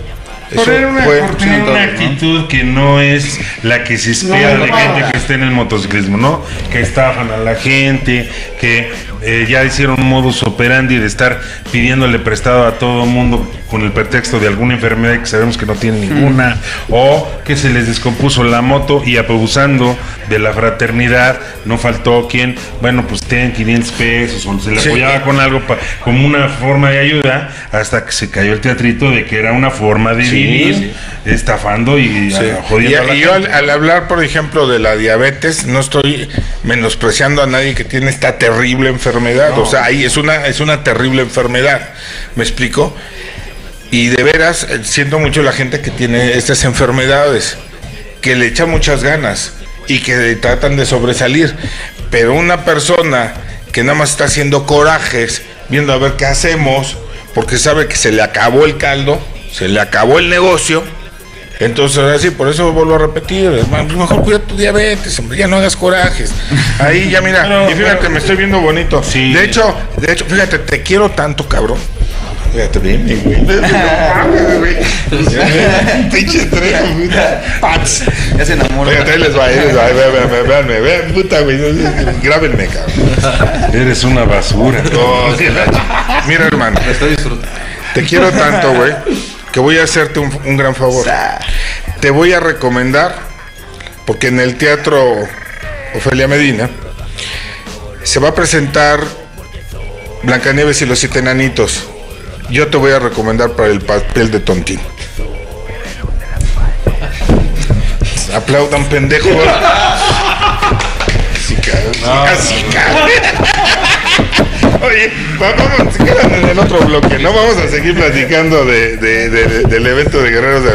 Eso Por, una, fue- por tener una actitud que no es la que se espera No, de no. gente que esté en el motociclismo, ¿no? Que estafan a la gente, que eh, ya hicieron modus operandi de estar pidiéndole prestado a todo mundo con el pretexto de alguna enfermedad que sabemos que no tiene ninguna, o que se les descompuso la moto y abusando de la fraternidad, no faltó quien, bueno, pues ten 500 pesos, o se le Sí. apoyaba con algo pa- como una forma de ayuda, hasta que se cayó el teatrito de que era una forma de Sí, vivir, sí. estafando y ah, Y, jodiendo a la y yo al, al hablar, por ejemplo, de la diabetes, no estoy menospreciando a nadie que tiene esta terrible enfermedad. O sea, ahí es una, es una terrible enfermedad. ¿Me explico? Y de veras, eh, siento mucho la gente que tiene estas enfermedades, que le echa muchas ganas y que tratan de sobresalir. Pero una persona que nada más está haciendo corajes, viendo a ver qué hacemos, porque sabe que se le acabó el caldo, se le acabó el negocio. Entonces, ahora sí, por eso vuelvo a repetir, hermano, mejor cuida tu diabetes, hombre, ya no hagas corajes. Ahí ya mira, Pero- y fíjate, pero- me estoy viendo bonito. Sí. De hecho, de hecho, fíjate, te quiero tanto, cabrón. Fíjate bien, mi güey. No mames, güey. Pinche trejo, puta. Pats. Ya se enamoró. Fíjate, ahí les va, ahí les va. Vean, vean, vean, veanme, vean, puta, güey. Grábenme, cabrón. Eres una basura. No, Mira, hermano. Estoy disfrutando. Te quiero tanto, güey, que voy a hacerte un, un gran favor. Te voy a recomendar, porque en el teatro Ofelia Medina se va a presentar Blancanieves y los siete enanitos. Yo te voy a recomendar para el papel de Tontín. Aplaudan, pendejos. (laughs) Sí, cabrón. Así, cabrón. Oye, va- vamos, quedan en el otro bloque, ¿no? Vamos a seguir platicando de, de- de- de- del evento de Guerreros de.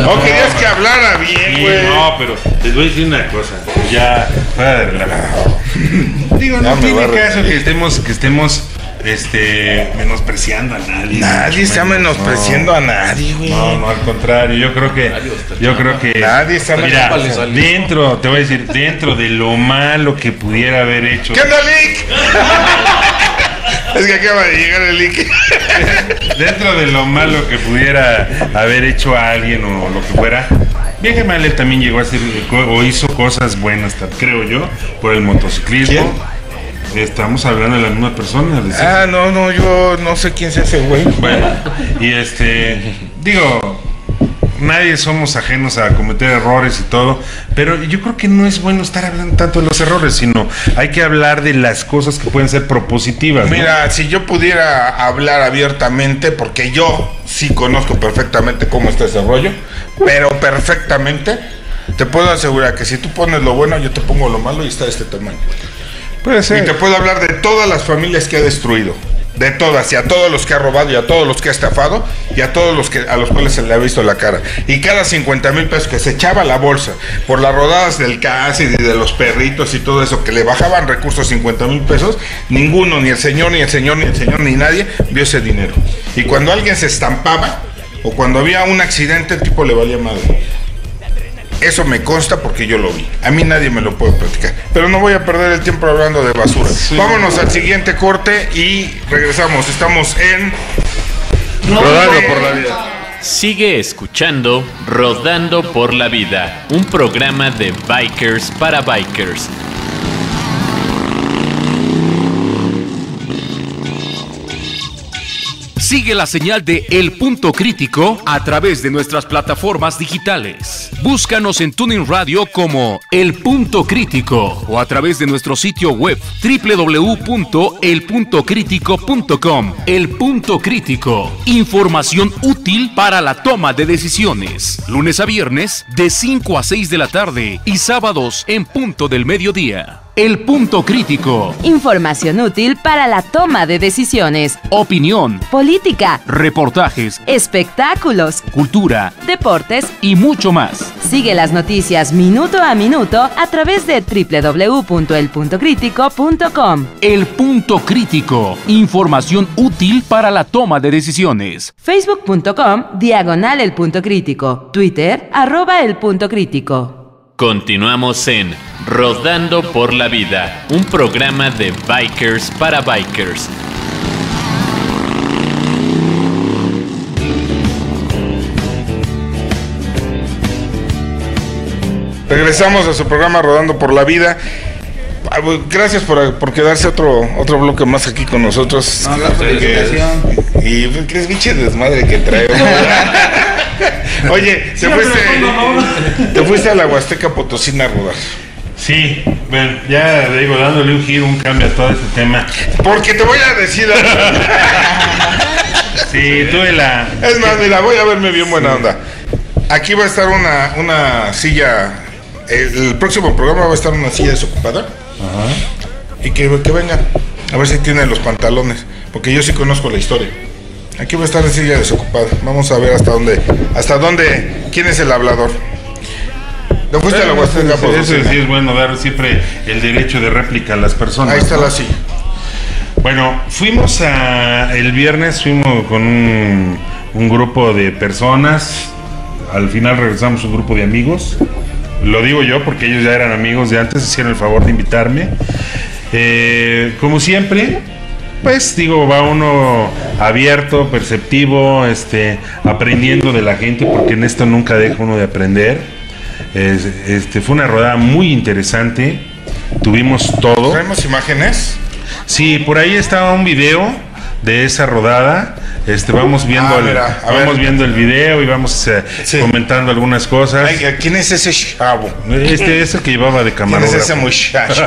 No, querías que hablara bien, Sí, güey. no, pero les voy a decir una cosa. Ya, fuera de. Digo, no tiene caso que estemos, que estemos este, menospreciando a nadie. Nadie está menos, menospreciando no. a nadie, güey. No, no, al contrario, yo creo que yo creo que Nadie está mira, menospreciando. dentro, te voy a decir, dentro de lo malo que pudiera haber hecho ¿Qué onda, Lick? (laughs) Es que acaba de llegar el link. (laughs) Dentro de lo malo que pudiera haber hecho a alguien o lo que fuera, Viaje Male también llegó a hacer o hizo cosas buenas, creo yo, por el motociclismo. Estamos hablando de la misma persona. ¿les- Ah, no, no, yo no sé quién es ese güey. Bueno, y este, digo, nadie somos ajenos a cometer errores y todo, pero yo creo que no es bueno estar hablando tanto de los errores, sino hay que hablar de las cosas que pueden ser propositivas. ¿no? Mira, si yo pudiera hablar abiertamente, porque yo sí conozco perfectamente cómo está ese rollo, pero perfectamente, te puedo asegurar que si tú pones lo bueno, yo te pongo lo malo y está de este tamaño. Y te puedo hablar de todas las familias que ha destruido. De todas, y a todos los que ha robado, y a todos los que ha estafado, y a todos los que a los cuales se le ha visto la cara. Y cada 50 mil pesos que se echaba la bolsa por las rodadas del CAS y de los perritos y todo eso, que le bajaban recursos 50 mil pesos, ninguno, ni el señor, ni el señor, ni el señor, ni nadie, vio ese dinero. Y cuando alguien se estampaba, o cuando había un accidente, el tipo le valía madre. Eso me consta porque yo lo vi. A mí nadie me lo puede platicar. Pero no voy a perder el tiempo hablando de basura. Vámonos al siguiente corte y regresamos. Estamos en Rodando por la vida. Sigue escuchando Rodando por la Vida, un programa de bikers para bikers. Sigue la señal de El Punto Crítico a través de nuestras plataformas digitales. Búscanos en Tuning Radio como El Punto Crítico o a través de nuestro sitio web www.elpuntocrítico.com. El Punto Crítico. Información útil para la toma de decisiones. Lunes a viernes de 5 a 6 de la tarde y sábados en punto del mediodía. El Punto Crítico. Información útil para la toma de decisiones. Opinión, Política, reportajes, espectáculos, cultura deportes. y mucho más. Sigue las noticias minuto a minuto a través de www.elpuntocrítico.com. El Punto Crítico. Información útil para la toma de decisiones. Facebook.com Diagonal El Punto Crítico. Twitter arroba El Punto Crítico. Continuamos en Rodando por la Vida, un programa de bikers para bikers. Regresamos a su programa Rodando por la Vida. Ah, bu- Gracias por, por quedarse otro otro bloque más aquí con nosotros. No, gracias por la invitación. Y pues, qué pinche desmadre que trae. (laughs) Oye, te fuiste, te fuiste a la Huasteca Potosina a rodar. Sí, bueno, ya le digo, dándole un giro, un cambio a todo este tema. Porque te voy a decir. Sí, tuve la. Es más, mira, voy a verme bien buena onda. Aquí va a estar una, una silla. El, próximo programa va a estar una silla desocupada. Y que, que vengan. A ver si tienen los pantalones. Porque yo sí conozco la historia. Aquí va a estar la silla desocupada. Vamos a ver hasta dónde. Hasta dónde. ¿Quién es el hablador? ¿Te fuiste a la Huasteca eso, eso sí es bueno dar siempre el derecho de réplica a las personas. Ahí está ¿no? la silla. Bueno, fuimos a. El viernes fuimos con un, un grupo de personas. Al final regresamos un grupo de amigos. Lo digo yo porque ellos ya eran amigos de antes, hicieron el favor de invitarme. Eh, como siempre, pues digo, va uno abierto, perceptivo, este, aprendiendo de la gente, porque en esto nunca deja uno de aprender. Es- este, fue una rodada muy interesante. Tuvimos todo. ¿Traemos imágenes? Sí, por ahí estaba un video de esa rodada. Este, vamos viendo, Ah, el, mira, a vamos ver. viendo el video y vamos eh, Sí. comentando algunas cosas. Ay, ¿Quién es ese chavo? Este es el que llevaba de ¿Quién es ese camarógrafo. muchacho?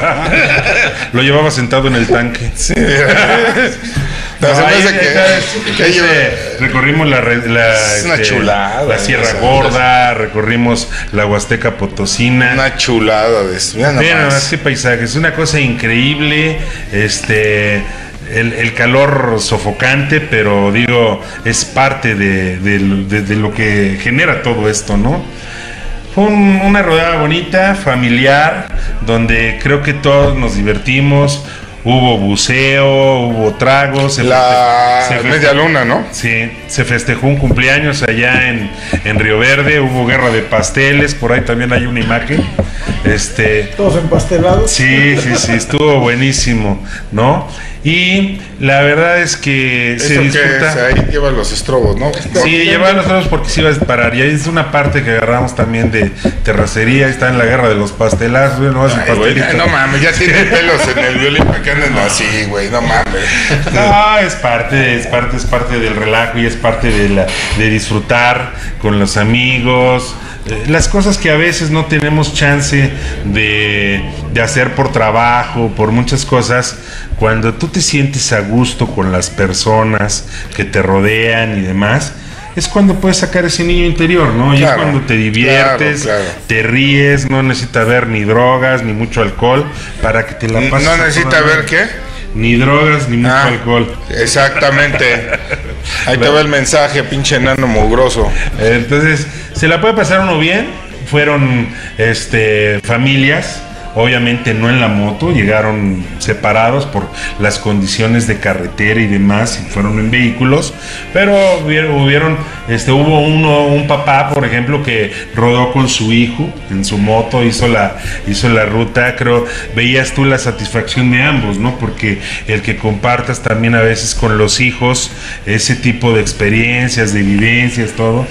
(laughs) Lo llevaba sentado en el tanque. Sí. (laughs) No, ahí- que- que este, recorrimos la, la, Es una este, chulada, la Sierra Gorda, recorrimos la Huasteca Potosina. Una chulada de eso. Mira Mira nomás. nomás qué paisaje, es una cosa increíble, este, el, el calor sofocante, pero digo, es parte de, de- de- de lo que genera todo esto, ¿no? Fue un- una rodada bonita, familiar, donde creo que todos nos divertimos. hubo buceo, hubo tragos. se La feste- se media luna, ¿no? Sí, se festejó un cumpleaños allá en, en Río Verde, hubo guerra de pasteles, por ahí también hay una imagen. Este, Todos empastelados. Sí, sí, sí, estuvo buenísimo, ¿no? Y la verdad es que se que disfruta. es, ahí lleva los estrobos, ¿no? Sí, llevar los lados porque se iba a disparar. Y ahí es una parte que agarramos también de terracería. Ahí está en la guerra de los pastelazos, no es un Ay, güey, pastelito. no mames, ya tienen (laughs) pelos en el violín para que anden así, güey, no mames. No, es parte, es parte, es parte del relajo y es parte de, la, de disfrutar con los amigos. Eh, Las cosas que a veces no tenemos chance de, de hacer por trabajo, por muchas cosas, cuando tú te sientes a gusto con las personas que te rodean y demás, es cuando puedes sacar ese niño interior, ¿no? Y es cuando te diviertes, claro, claro. te ríes, no necesita ver ni drogas ni mucho alcohol para que te la pases. No necesita ver qué. Ni drogas ni mucho Ah, alcohol. Exactamente. Ahí te va el mensaje, pinche enano mugroso. Entonces, se la puede pasar uno bien. Fueron este familias, obviamente no en la moto, llegaron separados por las condiciones de carretera y demás, y fueron en vehículos, pero hubieron, este, hubo uno, un papá, por ejemplo, que rodó con su hijo en su moto, hizo la, hizo la ruta, creo, veías tú la satisfacción de ambos, ¿no? Porque el que compartas también a veces con los hijos ese tipo de experiencias, de vivencias, todo.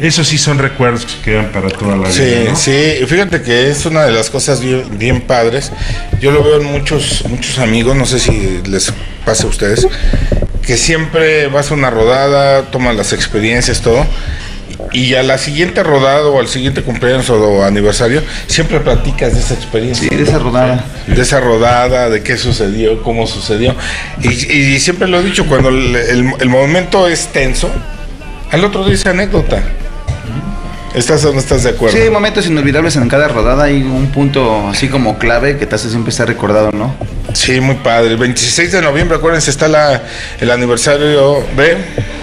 Esos sí son recuerdos que quedan para toda la Sí, vida. ¿no? sí, fíjate que es una de las cosas bien, bien padres. Yo lo veo en muchos, muchos amigos, no sé si les pase a ustedes, que siempre vas a una rodada, toman las experiencias, todo. Y a la siguiente rodada o al siguiente cumpleaños o aniversario, siempre platicas de esa experiencia. Sí, de esa rodada. de esa rodada, de qué sucedió, cómo sucedió. Y, y siempre lo he dicho, cuando el, el- el momento es tenso, al otro día es anécdota. ¿Estás o no estás de acuerdo? Sí, hay momentos inolvidables en cada rodada. Hay un punto así como clave que te hace siempre estar recordado, ¿no? Sí, muy padre. El 26 de noviembre, acuérdense, está la, el aniversario de...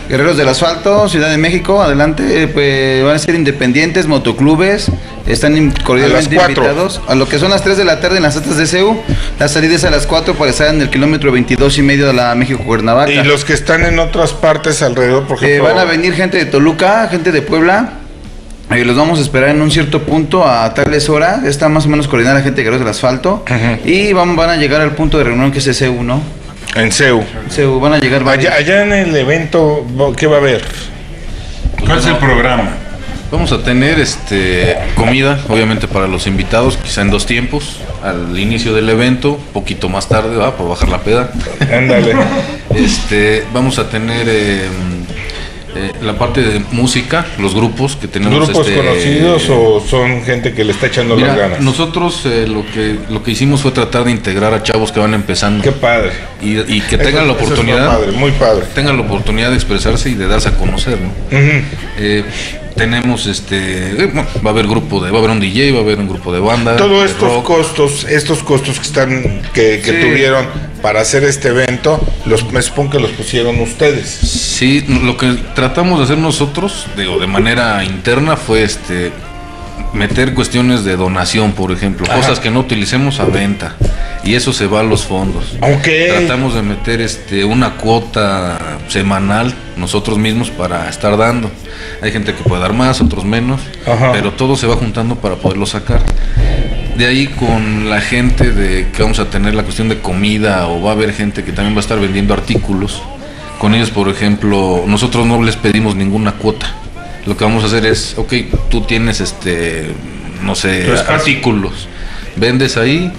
Guerreros del Asfalto, Ciudad de México, adelante, eh, pues van a ser independientes, motoclubes, están cordialmente A invitados a lo que son las 3 de la tarde en las altas de CEU, la salida es a las 4 para estar en el kilómetro 22 y medio de la México-Cuernavaca. Y los que están en otras partes alrededor, por Eh, ejemplo... van a venir gente de Toluca, gente de Puebla. Eh, los vamos a esperar en un cierto punto a tales horas. Está más o menos coordinada la gente de Guerreros del Asfalto. Y van, van a llegar al punto de reunión que es CEU, ¿no? En CEU. CEU, van a llegar varios. Allá, allá en el evento, ¿qué va a haber? ¿Cuál es el programa? Vamos a tener este comida, obviamente para los invitados, quizá en dos tiempos, al inicio del evento, poquito más tarde, va, para bajar la peda. Ándale. (laughs) Este, vamos a tener eh, eh, la parte de música, los grupos que tenemos. ¿Grupos este, conocidos o son gente que le está echando Mira, las ganas? nosotros eh, lo que lo que hicimos fue tratar de integrar a chavos que van empezando Qué padre. y, y que tengan la eso oportunidad, muy padre, muy padre. tengan la oportunidad de expresarse y de darse a conocer, ¿no? Eh, tenemos este, eh, bueno, va a haber grupo de, va a haber un DJ, va a haber un grupo de banda, Todos estos rock. costos, estos costos que están, que, que Sí. tuvieron para hacer este evento, los me supongo que los pusieron ustedes. Sí, lo que tratamos de hacer nosotros, digo, de manera interna fue este meter cuestiones de donación, por ejemplo, cosas que no utilicemos a venta y eso se va a los fondos. Ok. Tratamos de meter este una cuota semanal nosotros mismos para estar dando. Hay gente que puede dar más, otros menos, Ajá. pero todo se va juntando para poderlo sacar. De ahí con la gente de que vamos a tener la cuestión de comida o va a haber gente que también va a estar vendiendo artículos. Con ellos, por ejemplo, nosotros no les pedimos ninguna cuota. Lo que vamos a hacer es, ok, tú tienes este, no sé, artículos. Vendes ahí,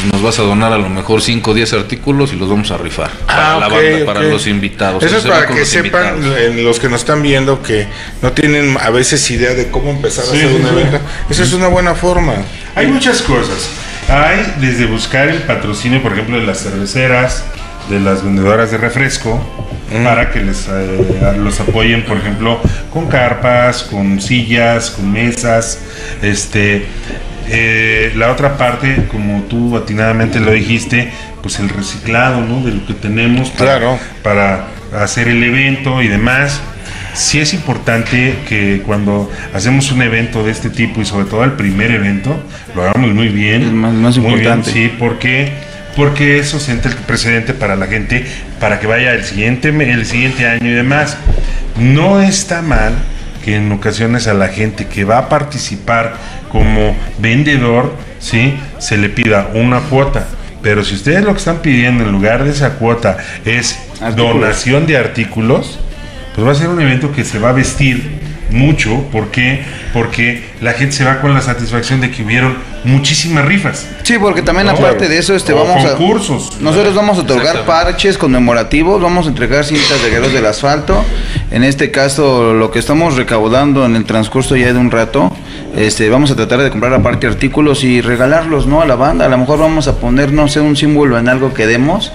pues nos vas a donar a lo mejor 5 o 10 artículos y los vamos a rifar. Para la banda, para los invitados. Eso es para que sepan invitados. los que nos están viendo que no tienen a veces idea de cómo empezar a hacer sí, un sí. evento. Esa es una buena forma. Hay muchas cosas. Hay desde buscar el patrocinio, por ejemplo, de las cerveceras, de las vendedoras de refresco, para que les eh, los apoyen, por ejemplo, con carpas, con sillas, con mesas. Este, eh, la otra parte, como tú atinadamente lo dijiste, pues el reciclado, ¿no? De lo que tenemos para, Claro. para hacer el evento y demás. Sí es importante que cuando hacemos un evento de este tipo y sobre todo el primer evento, lo hagamos muy bien. Es más- más muy bien, importante. sí, porque porque eso siente el precedente para la gente, para que vaya el siguiente, el siguiente año y demás. No está mal que en ocasiones a la gente que va a participar como vendedor, ¿sí? Se le pida una cuota. Pero si ustedes lo que están pidiendo en lugar de esa cuota es Artículos. donación de artículos, pues va a ser un evento que se va a vestir mucho. ¿Por qué? Porque la gente se va con la satisfacción de que hubieron muchísimas rifas. Sí, porque también No, aparte de eso, este, vamos a... concursos. Nosotros vamos a otorgar parches conmemorativos, vamos a entregar cintas de guerreros del asfalto. En este caso, lo que estamos recaudando en el transcurso ya de un rato, este, vamos a tratar de comprar aparte artículos y regalarlos, ¿no? A la banda. A lo mejor vamos a poner, no sé, un símbolo en algo que demos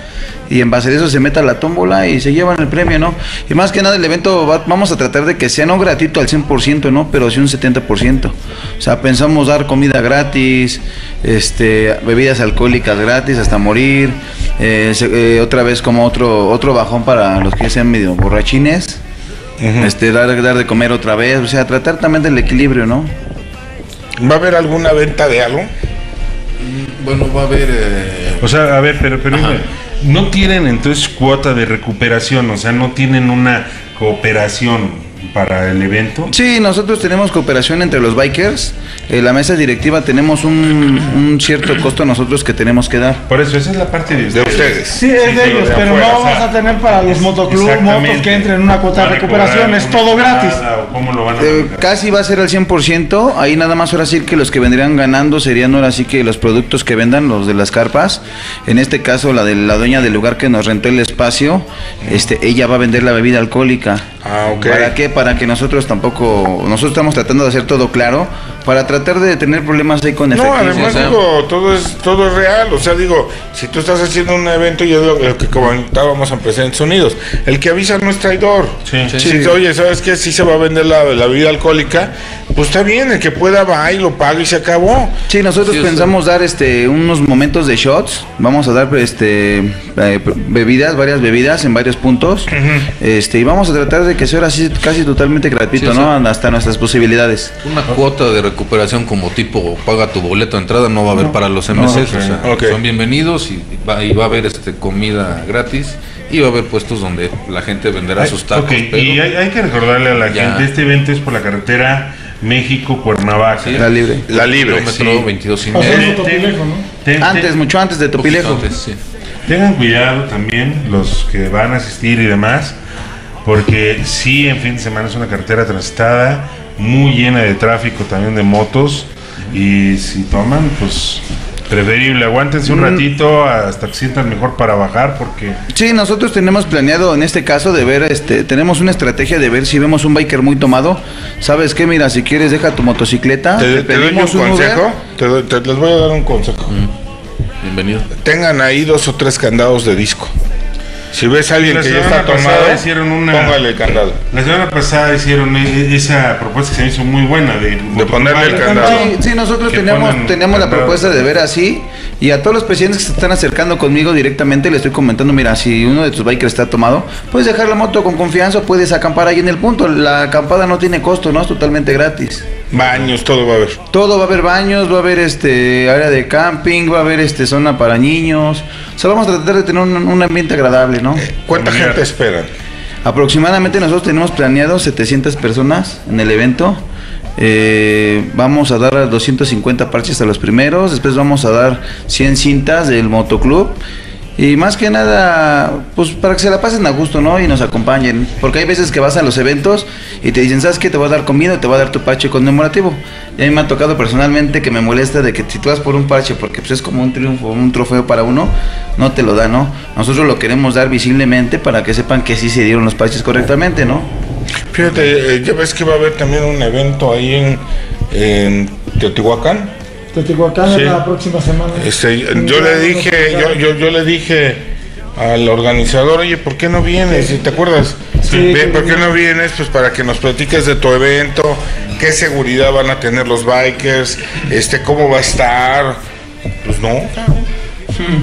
y en base a eso se meta la tómbola y se llevan el premio, ¿no? Y más que nada el evento va- vamos a tratar de que sea no gratuito al 100%, ¿no? Pero sí un 70%. O sea, pensamos dar comida gratis, este, bebidas alcohólicas gratis hasta morir, eh, se- eh, otra vez como otro otro bajón para los que sean medio borrachines, este, dar, dar de comer otra vez, o sea, tratar también del equilibrio, ¿no? ¿Va a haber alguna venta de algo? Bueno, va a haber. eh, O sea, a ver, pero, pero no tienen entonces cuota de recuperación, o sea, no tienen una cooperación para el evento. Sí, nosotros tenemos cooperación entre los bikers. Eh, la mesa directiva tenemos un, un cierto costo nosotros que tenemos que dar. Por eso, esa es la parte de De ustedes. Sí, es de ellos, de pero afuera, no o vamos a tener para los motoclubs, motos que entren en una cuota de ¿Van a recuperación, es todo gratis. ¿Cómo lo van a Eh, casi va a ser al 100%. Ahí nada más ahora sí que los que vendrían ganando serían ahora sí que los productos que vendan, los de las carpas. En este caso, la de la dueña del lugar que nos rentó el espacio, este, ella va a vender la bebida alcohólica. Ah, ok. ¿Para qué? Para que nosotros tampoco, nosotros estamos tratando de hacer todo claro, para tratar de tener problemas ahí con No, efectivo. además o sea- digo, todo es, todo es real. O sea, digo, si tú estás haciendo un evento y es lo, lo que comentábamos en Presentes Unidos, el que avisa no es traidor. Sí. Si dice, oye, ¿sabes qué? Si se va a vender la, la bebida alcohólica, pues está bien, el que pueda va y lo paga y se acabó. Sí, nosotros Sí, pensamos dar este unos momentos de shots. Vamos a dar este eh, bebidas, varias bebidas en varios puntos. Este y vamos a tratar de que sea ahora sí casi totalmente gratuito, Sí, o sea- ¿no? Hasta nuestras posibilidades. Una cuota de recuperación como tipo paga tu boleto de entrada no va a haber para los MCs, o sea, son bienvenidos y va, y va a haber este comida gratis y va a haber puestos donde la gente venderá sus tacos. Ok, pero- y hay, hay que recordarle a la Ya. gente, este evento es por la carretera México-Cuernavaca. Sí. La libre. La libre. kilómetro sí. 22 y Pasó medio. eso Topilejo, ¿no? Ten- Antes, mucho antes de Topilejo. antes, sí. Tengan cuidado también los que van a asistir y demás, porque sí, en fin de semana es una carretera transitada, muy llena de tráfico también de motos, y si toman, pues preferible, aguántense un Mm. ratito hasta que sientan mejor para bajar, porque Sí, nosotros tenemos planeado en este caso de ver, este, tenemos una estrategia de ver si vemos un biker muy tomado. ¿Sabes qué? Mira, si quieres deja tu motocicleta. ¿Te, te doy un consejo? Te doy- te- les voy a dar un consejo. Bienvenido. Tengan ahí dos o tres candados de disco. Si ves a alguien La que ya está tomado, hicieron una- póngale el candado. la semana pasada hicieron e- esa propuesta que se me hizo muy buena de, De ponerle el candado. Sí, sí, nosotros teníamos, teníamos la propuesta de ver así y a todos los presidentes que se están acercando conmigo directamente le estoy comentando, mira, si uno de tus bikers está tomado, puedes dejar la moto con confianza, puedes acampar ahí en el punto. La acampada no tiene costo, ¿no? Es totalmente gratis. Baños, todo va a haber. Todo va a haber baños, va a haber este área de camping, va a haber este zona para niños. O sea, vamos a tratar de tener un, un ambiente agradable, ¿no? ¿Cuánta Mira. gente esperan? Aproximadamente nosotros tenemos planeado 700 personas en el evento. Eh, vamos a dar 250 parches a los primeros, después vamos a dar 100 cintas del motoclub. Y más que nada, pues para que se la pasen a gusto, ¿no? Y nos acompañen. Porque hay veces que vas a los eventos y te dicen, ¿sabes qué? Te voy a dar comida, te voy a dar tu parche conmemorativo. Y a mí me ha tocado personalmente que me molesta de que si tú vas por un parche, porque pues es como un triunfo, un trofeo para uno, no te lo da, ¿no? Nosotros lo queremos dar visiblemente para que sepan que sí se dieron los parches correctamente, ¿no? Fíjate, eh, ya ves que va a haber también un evento ahí en, en Teotihuacán. Teotihuacán Sí. la próxima semana. Este, yo le dije, yo, yo, yo le dije al organizador, oye, ¿por qué no vienes? ¿Y ¿Te acuerdas? Sí, sí, ¿Por qué sí. no vienes? Pues para que nos platiques de tu evento, qué seguridad van a tener los bikers, este, cómo va a estar. Pues no,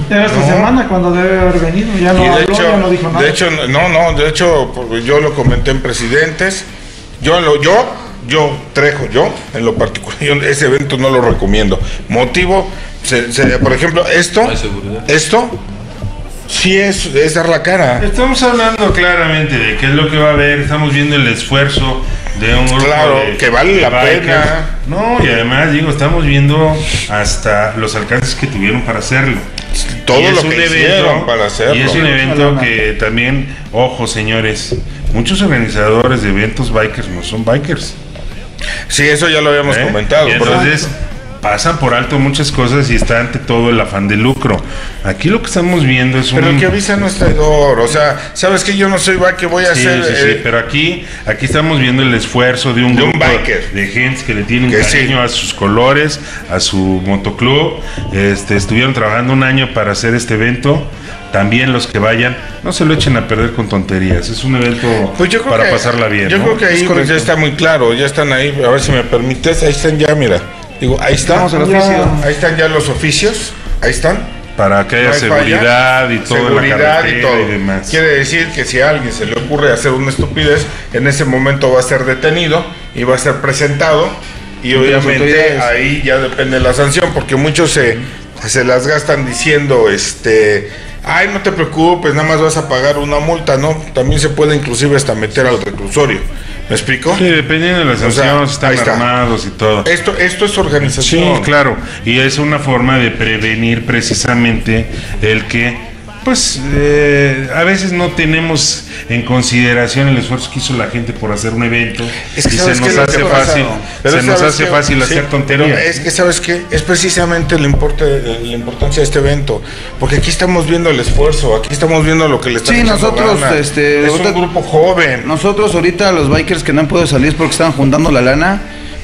Era esta No. semana cuando debe haber venido. Ya no y de habló, hecho, ya no dijo nada. de hecho, no, no, de hecho, por- yo lo comenté en presidentes, yo lo, yo, yo, Trejo, yo, en lo particular, (laughs) yo ese evento no lo recomiendo. Motivo, se- se- por ejemplo, esto, No esto, sí es, es dar la cara. Estamos hablando claramente de qué es lo que va a haber, estamos viendo el esfuerzo de un grupo Claro, de- que vale de la bikers. pena. No, y además digo, estamos viendo hasta los alcances que tuvieron para hacerlo. Todo Y lo que evento- hicieron para hacerlo. Y es un evento que también, ojo señores, muchos organizadores de eventos bikers no son bikers. Sí, eso ya lo habíamos ¿eh? comentado. Pero- entonces pasan por alto muchas cosas y está ante todo el afán de lucro. Aquí lo que estamos viendo es Pero un... el que avisa no es traidor. O sea, ¿sabes que Yo no soy va que voy a Sí, hacer. sí, sí, eh, pero aquí, aquí estamos viendo el esfuerzo de un De un grupo biker. de gente que le tienen Que cariño sí. a sus colores, a su motoclub. Este, estuvieron trabajando un año para hacer este evento. También los que vayan, no se lo echen a perder con tonterías. Es un evento Pues yo creo para que, pasarla bien. Yo ¿no? creo que ahí pues, ya está muy claro, ya están ahí, a ver si me permites, ahí están ya, mira. Digo, ahí están. Ahí están ya los oficios, ahí están. Para que haya No hay seguridad falla. y todo en la Seguridad carretera y todo. demás. Quiere decir que si a alguien se le ocurre hacer una estupidez, en ese momento va a ser detenido y va a ser presentado. Y obviamente ahí ya depende de la sanción, porque muchos se, se las gastan diciendo, este, ay, no te preocupes, nada más vas a pagar una multa, ¿no? También se puede inclusive hasta meter al reclusorio. ¿Me explico? Sí, dependiendo de la O sea, están está. armados y todo. Esto, esto es organización. Sí, claro. Y es una forma de prevenir precisamente el que, pues, eh, a veces no tenemos en consideración el esfuerzo que hizo la gente por hacer un evento Es que y se ¿sabes qué nos lo hace que pasa? fácil, se nos ¿sabes hace qué? fácil Sí, hacer tonterías. pero es que sabes qué es precisamente la, importe- la importancia de este evento, porque aquí estamos viendo el esfuerzo, aquí estamos viendo lo que le están Sí, nosotros, gana. este, es ahorita- un grupo joven. Nosotros ahorita los bikers que no han podido salir es porque estaban juntando la lana.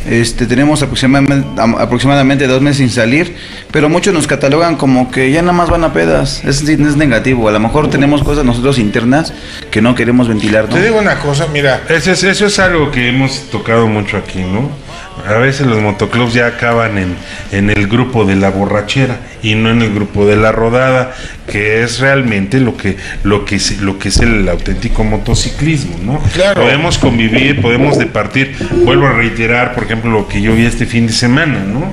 Este, tenemos aproximadamente, am- aproximadamente dos meses sin salir, pero muchos nos catalogan como que ya nada más van a pedas. Es, es negativo. A lo mejor tenemos cosas nosotros internas que no queremos ventilar, ¿no? Te digo una cosa, mira, Eso es, eso es algo que hemos tocado mucho aquí, ¿no? A veces los motoclubs ya acaban en, en el grupo de la borrachera y no en el grupo de la rodada, que es realmente lo que, lo que, es, lo que es el auténtico motociclismo, ¿no? Claro. Podemos convivir, podemos departir. Vuelvo a reiterar, por ejemplo, lo que yo vi este fin de semana, ¿no?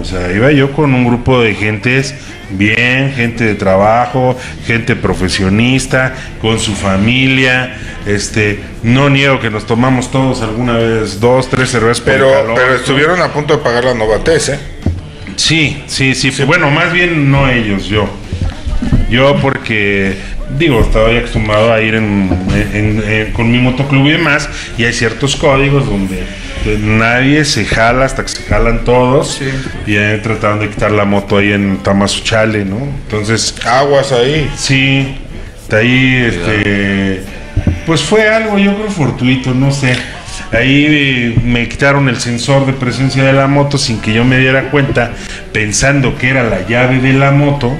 O sea, iba yo con un grupo de gentes bien, gente de trabajo, gente profesionista, con su familia. Este, no niego que nos tomamos todos alguna vez dos, tres cervezas por el pero, calor, pero ¿no? estuvieron a punto de pagar la novatez, ¿eh? Sí, sí, sí, Bueno, más bien no ellos, yo. Yo porque, digo, estaba acostumbrado a ir en, en- en- con mi motoclub y demás, y hay ciertos códigos donde nadie se jala hasta que se jalan todos, y ahí trataron de quitar la moto ahí en Tamazuchale, ¿no? Entonces, Aguas ahí. sí, de ahí, este, pues fue algo, yo creo, fortuito, no sé. Ahí eh, me quitaron el sensor de presencia de la moto sin que yo me diera cuenta, pensando que era la llave de la moto,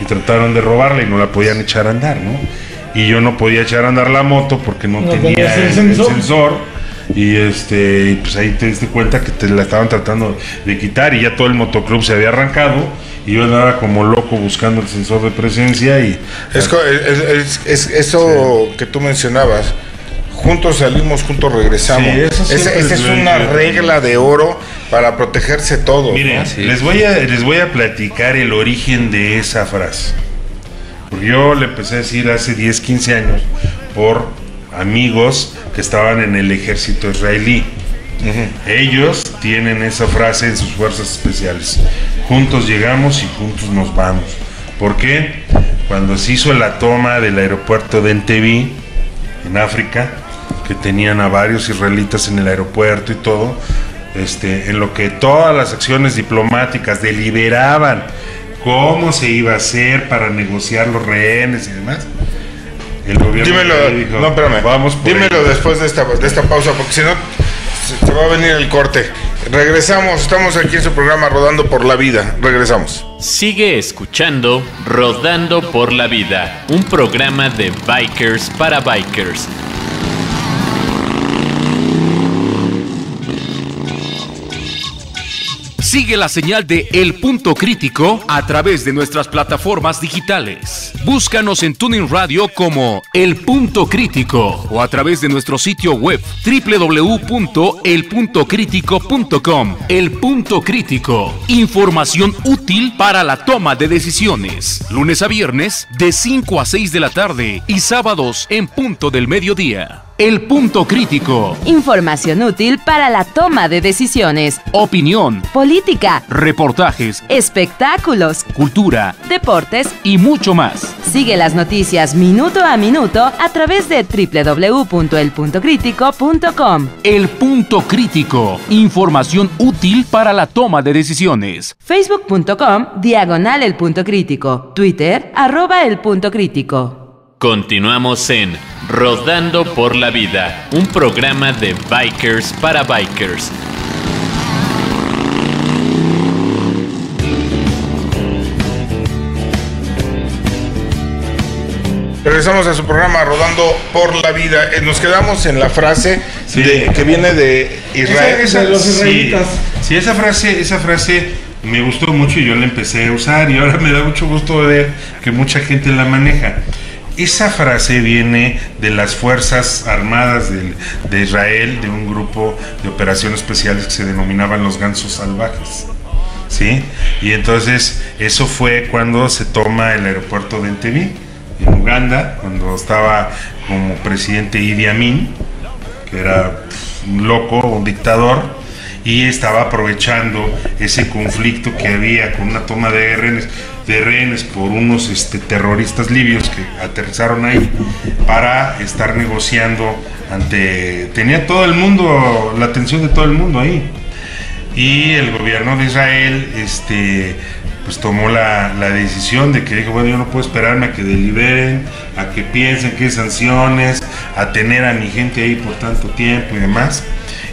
y trataron de robarla y no la podían echar a andar, ¿no? Y yo no podía echar a andar la moto porque no, No tenía el, el sensor. Y este, y pues ahí te diste cuenta que te la estaban tratando de quitar y ya todo el motoclub se había arrancado y yo andaba como loco buscando el sensor de presencia y Es, co- es- es- es- eso que tú mencionabas. Juntos salimos, juntos regresamos. Sí, eso Esa es una regla de oro para protegerse todos. Miren, ¿no? les, voy a, les voy a platicar el origen de esa frase. Porque yo le empecé a decir hace 10, 15 años por amigos que estaban en el ejército israelí. Ellos tienen esa frase en sus fuerzas especiales. Juntos llegamos y juntos nos vamos. ¿Por qué? Cuando se hizo la toma del aeropuerto de Entebbe, en África, que tenían a varios israelitas en el aeropuerto y todo, este, en lo que todas las acciones diplomáticas deliberaban cómo se iba a hacer para negociar los rehenes y demás. El gobierno Dímelo, dijo, no, espérame. Vamos por Dímelo ello". después de esta, de esta pausa, porque si no, se, se va a venir el corte. Regresamos, estamos aquí en su programa Rodando por la Vida. Regresamos. Sigue escuchando Rodando por la Vida, un programa de bikers para bikers. Sigue la señal de El Punto Crítico a través de nuestras plataformas digitales. Búscanos en Tuning Radio como El Punto Crítico o a través de nuestro sitio web www.elpuntocrítico.com. El Punto Crítico. Información útil para la toma de decisiones. Lunes a viernes de 5 a 6 de la tarde y sábados en punto del mediodía. El Punto Crítico. Información útil para la toma de decisiones. Opinión, Política, reportajes, espectáculos, cultura deportes. y mucho más. Sigue las noticias minuto a minuto a través de www.elpuntocrítico.com. El Punto Crítico. Información útil para la toma de decisiones. Facebook.com diagonal el punto crítico. Twitter arroba el punto crítico. Continuamos en Rodando por la Vida, un programa de bikers para bikers. Regresamos a su programa Rodando por la Vida. Eh, Nos quedamos en la frase Sí. de- que viene de Israel. Esa- esa- de los sí, israelitas. Sí, esa frase, esa frase me gustó mucho y yo la empecé a usar y ahora me da mucho gusto ver que mucha gente la maneja. Esa frase viene de las Fuerzas Armadas de Israel, de un grupo de operaciones especiales que se denominaban los gansos salvajes. ¿Sí? Y entonces eso fue cuando se toma el aeropuerto de Entebbe, en Uganda, cuando estaba como presidente Idi Amin, que era pf, un loco, un dictador, y estaba aprovechando ese conflicto que había con una toma de rehenes, de rehenes por unos este, terroristas libios que aterrizaron ahí para estar negociando ante... Tenía todo el mundo, la atención de todo el mundo ahí. Y el gobierno de Israel este, pues tomó la, la decisión de que dijo, bueno, yo no puedo esperarme a que deliberen, a que piensen qué sanciones, a tener a mi gente ahí por tanto tiempo y demás.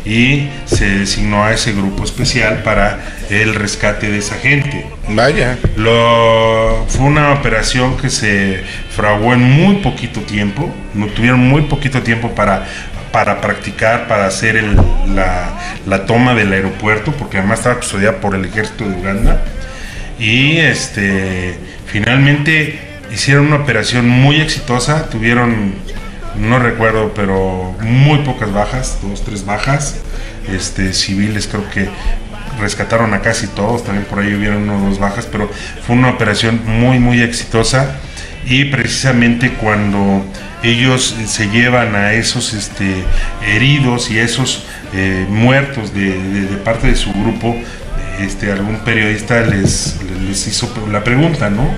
Y se designó a ese grupo especial para el rescate de esa gente. Vaya. Lo, fue una operación que se fraguó en muy poquito tiempo, no tuvieron muy poquito tiempo para, para practicar, para hacer el- la, la toma del aeropuerto, porque además estaba custodiada por el ejército de Uganda. Y este, finalmente hicieron una operación muy exitosa, tuvieron, no recuerdo, pero muy pocas bajas, dos, tres bajas, este, civiles creo que rescataron a casi todos, también por ahí hubieron uno o dos bajas, pero fue una operación muy, muy exitosa y precisamente cuando ellos se llevan a esos este, heridos y a esos eh, muertos de parte de su grupo, este, algún periodista les, les hizo la pregunta, ¿no?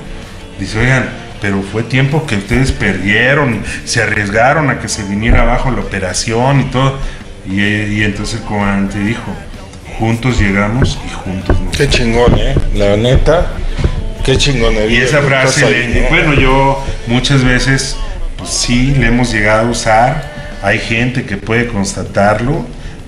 Dice, oigan, pero fue tiempo que ustedes perdieron, se arriesgaron a que se viniera abajo la operación y todo. Y, y entonces el comandante dijo, juntos llegamos y juntos nos Qué chingón, ¿eh? La neta. Qué chingonería. y esa frase, ahí, le- ¿no? bueno, yo muchas veces, pues sí, le hemos llegado a usar. Hay gente que puede constatarlo,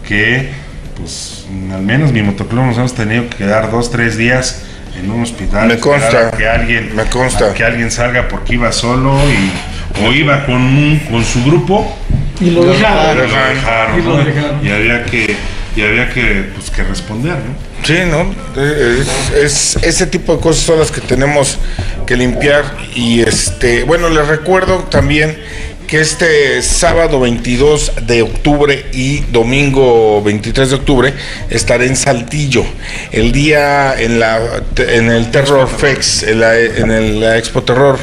que, pues, al menos mi motoclub nos hemos tenido que quedar dos, tres días en un hospital. Me consta, que alguien, me consta. que alguien salga porque iba solo y, o iba con, un- con su grupo Y lo pero dejaron. lo dejaron, Y lo ¿no? dejaron. Y había que, y había que, pues, que responder, ¿no? Sí, ¿no? Es, es- ese tipo de cosas son las que tenemos que limpiar. Y este, bueno, les recuerdo también que este sábado 22 de octubre y domingo 23 de octubre estaré en Saltillo. El día en la en el Terror Fex, en el- la Expo Terror,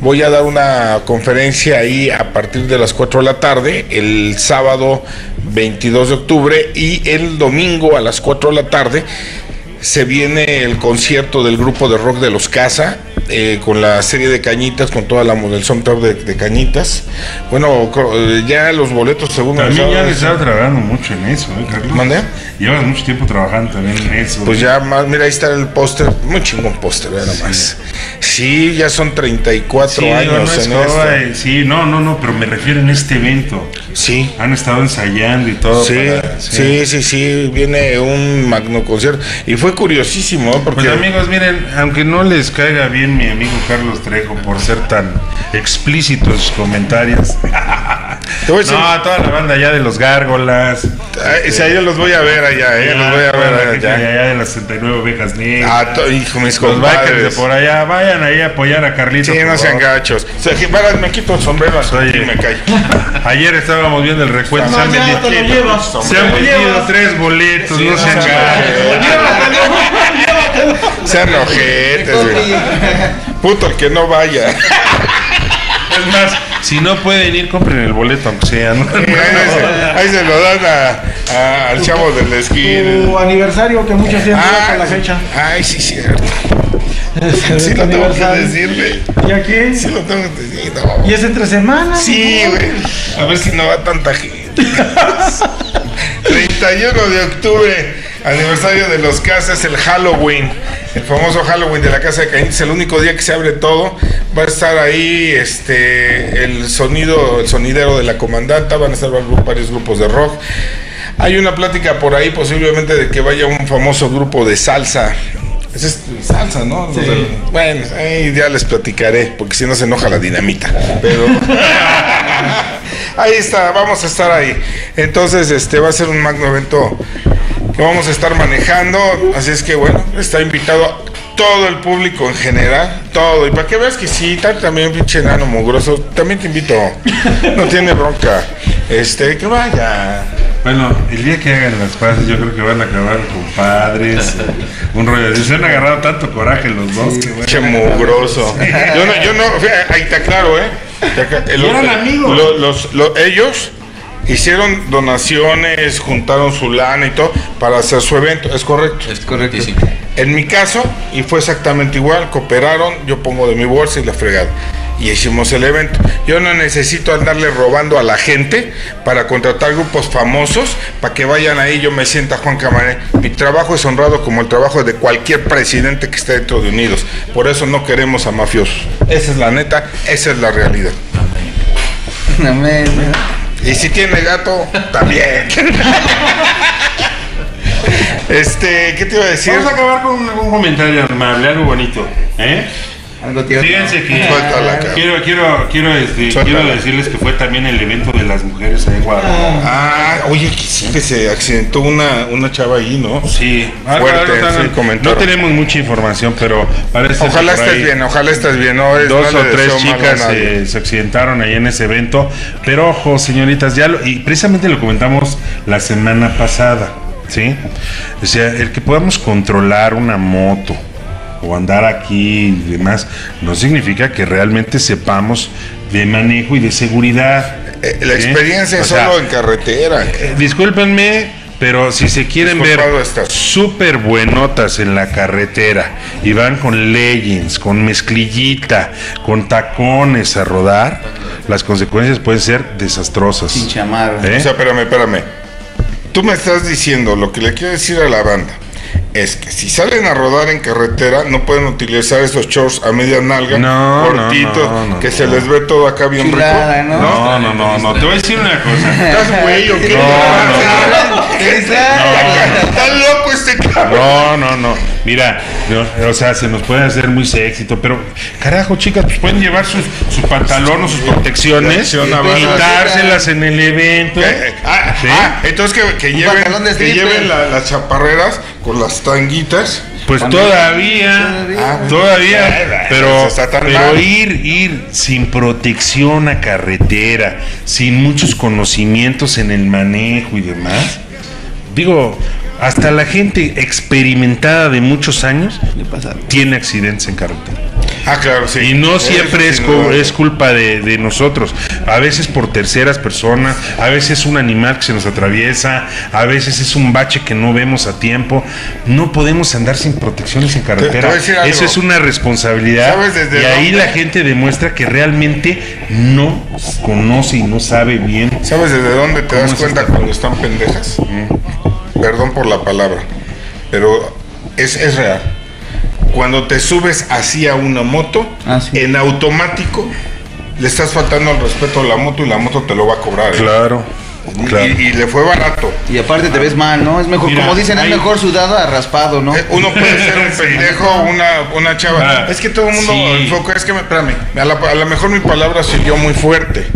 voy a dar una conferencia ahí a partir de las 4 de la tarde, el sábado 22 de octubre y el domingo a las 4 de la tarde se viene el concierto del grupo de rock de los Casa, eh, con la serie de cañitas, con toda la del soundtrack de, de cañitas. Bueno, eh, ya los boletos según me También ya estaban- le estaba trabajando mucho en eso, ¿eh, Carlos? ¿Mandé? Llevas mucho tiempo trabajando también en eso. Pues ya más, mira, ahí está el póster, muy chingón póster, ve nomás. Sí, ya son 34 Sí, años no es en eh, Sí, no, no, no, pero me refiero en este evento. Sí. Han estado ensayando y todo. Sí, para- sí, sí, sí, viene un magno concierto. Y fue curiosísimo, ¿eh? porque Pues amigos, miren, aunque no les caiga bien mi amigo Carlos Trejo por ser tan explícito en sus comentarios, (laughs) Te voy a decir- No, toda la banda allá de los gárgolas. Ay, si a ellos los voy a ver allá, eh, los voy a ver de allá. allá de las 69 ovejas negras. Ah, to- hijo, mis los bikers de por allá, vayan ahí a apoyar a Carlitos. Sí, no sean gachos. O sea, que, para, me quito el sombrero así Oye. y me callo. Ayer estábamos viendo el recuento. se han No, vendido, te lo llevas. se han vendido tres boletos, Sí, no no sean sean gachos. Sean ojetes, güey. Puto el que no vaya. Es más, si no pueden ir, compren el boleto, aunque sea. ¿no? ahí, se, ahí se lo dan a- a- al chavo del esquí. Tu aniversario que muchos tienen Ah, con la fecha. Ay, sí, cierto. Sí lo tengo que aniversario. decir, güey. ¿Y aquí? Sí lo tengo que decir. no. ¿Y es entre semanas? Sí, güey. A ver si no va tanta gente. (laughs) 31 de octubre, aniversario de los casas, el Halloween. El famoso Halloween de la casa de Cañitas, el único día que se abre todo. Va a estar ahí este el sonido, el sonidero de la comandanta, van a estar varios grupos de rock. Hay una plática por ahí posiblemente de que vaya un famoso grupo de salsa. Esa es salsa, ¿no? Bueno, ahí ya les platicaré, porque si no se enoja la dinamita. Pero (laughs) (laughs) ahí está, vamos a estar ahí. Entonces, este va a ser un magno evento que vamos a estar manejando. Así es que bueno, está invitado todo el público en general, todo. Y para que veas que sí, también pinche enano mugroso, también te invito. No tiene bronca. Este, que vaya. Bueno, el día que hagan las paces, yo creo que van a acabar compadres. un rollo. de- Se han agarrado tanto coraje los dos. que. Pinche mugroso. Yo no, yo no, ahí está claro, ¿eh? Eran amigos. lo- los, lo- ellos hicieron donaciones, juntaron su lana y todo para hacer su evento, es correcto. Es correcto. Sí, sí. En mi caso, y fue exactamente igual, cooperaron, yo pongo de mi bolsa y la fregada. Y hicimos el evento. Yo no necesito andarle robando a la gente para contratar grupos famosos para que vayan ahí. Yo me sienta Juan Camaré. Mi trabajo es honrado como el trabajo de cualquier presidente que esté dentro de Unidos. Por eso no queremos a mafiosos. Esa es la neta, esa es la realidad. Amén. Y si tiene gato, también. (laughs) este, ¿qué te iba a decir? Vamos a acabar con un, un comentario amable, algo bonito. ¿eh? Algo tierno. Fíjense que quiero, quiero, quiero, este, quiero decirles que fue también el evento de las mujeres ahí en Guadalajara. Ah, oye, que sí que se accidentó una, una chava ahí, ¿no? Sí, algo- Fuerte, sí, comentaron. no tenemos mucha información, pero parece Ojalá estés ahí bien, ojalá estés bien. No, es- Dos no o tres chicas eh, se accidentaron ahí en ese evento. Pero ojo, señoritas, ya lo, y precisamente lo comentamos la semana pasada, ¿sí? O sea, el que podamos controlar una moto o andar aquí y demás, no significa que realmente sepamos de manejo y de seguridad. Eh, la ¿sí? experiencia O es sea, solo en carretera. eh, discúlpenme, pero si se quieren ver Disculpado súper buenotas en la carretera y van con leggings, con mezclillita, con tacones a rodar, las consecuencias pueden ser desastrosas. Sin chamarra. ¿Eh? O sea, espérame, espérame. Tú me estás diciendo, lo que le quiero decir a la banda, es que si salen a rodar en carretera, no pueden utilizar esos shorts a media nalga, No, no, cortitos, no, no, que no. se les ve todo acá bien Chulada, rico. ¿no? No, no, no, no, te voy a decir una cosa. ¿Estás güey o qué? (laughs) No, distraes. (laughs) Está loco este cabrón. No, no, no. Mira, no, o sea, se nos puede hacer muy todo, pero carajo, chicas, pues pueden llevar sus, su pantalón o sus protecciones, quitárselas en el evento. Eh, eh, ah, ¿sí? ah, entonces que, que lleven, que lleven la- las chaparreras con las tanguitas. Pues Cuando- todavía, Ah, todavía, bueno, pero, pero ir, ir sin protección a carretera, sin muchos conocimientos en el manejo y demás, digo, hasta la gente experimentada de muchos años tiene accidentes en carretera. Ah, claro, sí. Y no siempre es, culpa de, de nosotros. A veces por terceras personas, a veces un animal que se nos atraviesa, a veces es un bache que no vemos a tiempo. No podemos andar sin protecciones en te carretera. voy a decir algo. Eso es una responsabilidad. ¿Sabes desde y ahí dónde? la gente demuestra que realmente no conoce y no sabe bien. ¿Sabes desde dónde te ¿Cómo das cuenta cuando están pendejas? Perdón por la palabra, pero es, es real. Cuando te subes así a una moto, Ah, sí. en automático le estás faltando el respeto a la moto y la moto te lo va a cobrar. ¿eh? Claro, Y, y le fue barato. Y aparte te ves mal, ¿no? Es mejor, Mira, como dicen, es mejor sudado a raspado, ¿no? Eh, Uno puede ser un (laughs) pendejo, una, una chava. Ah, es que todo el mundo sí. enfoca, es que me, espérame, a la- a lo mejor mi palabra oyó muy fuerte.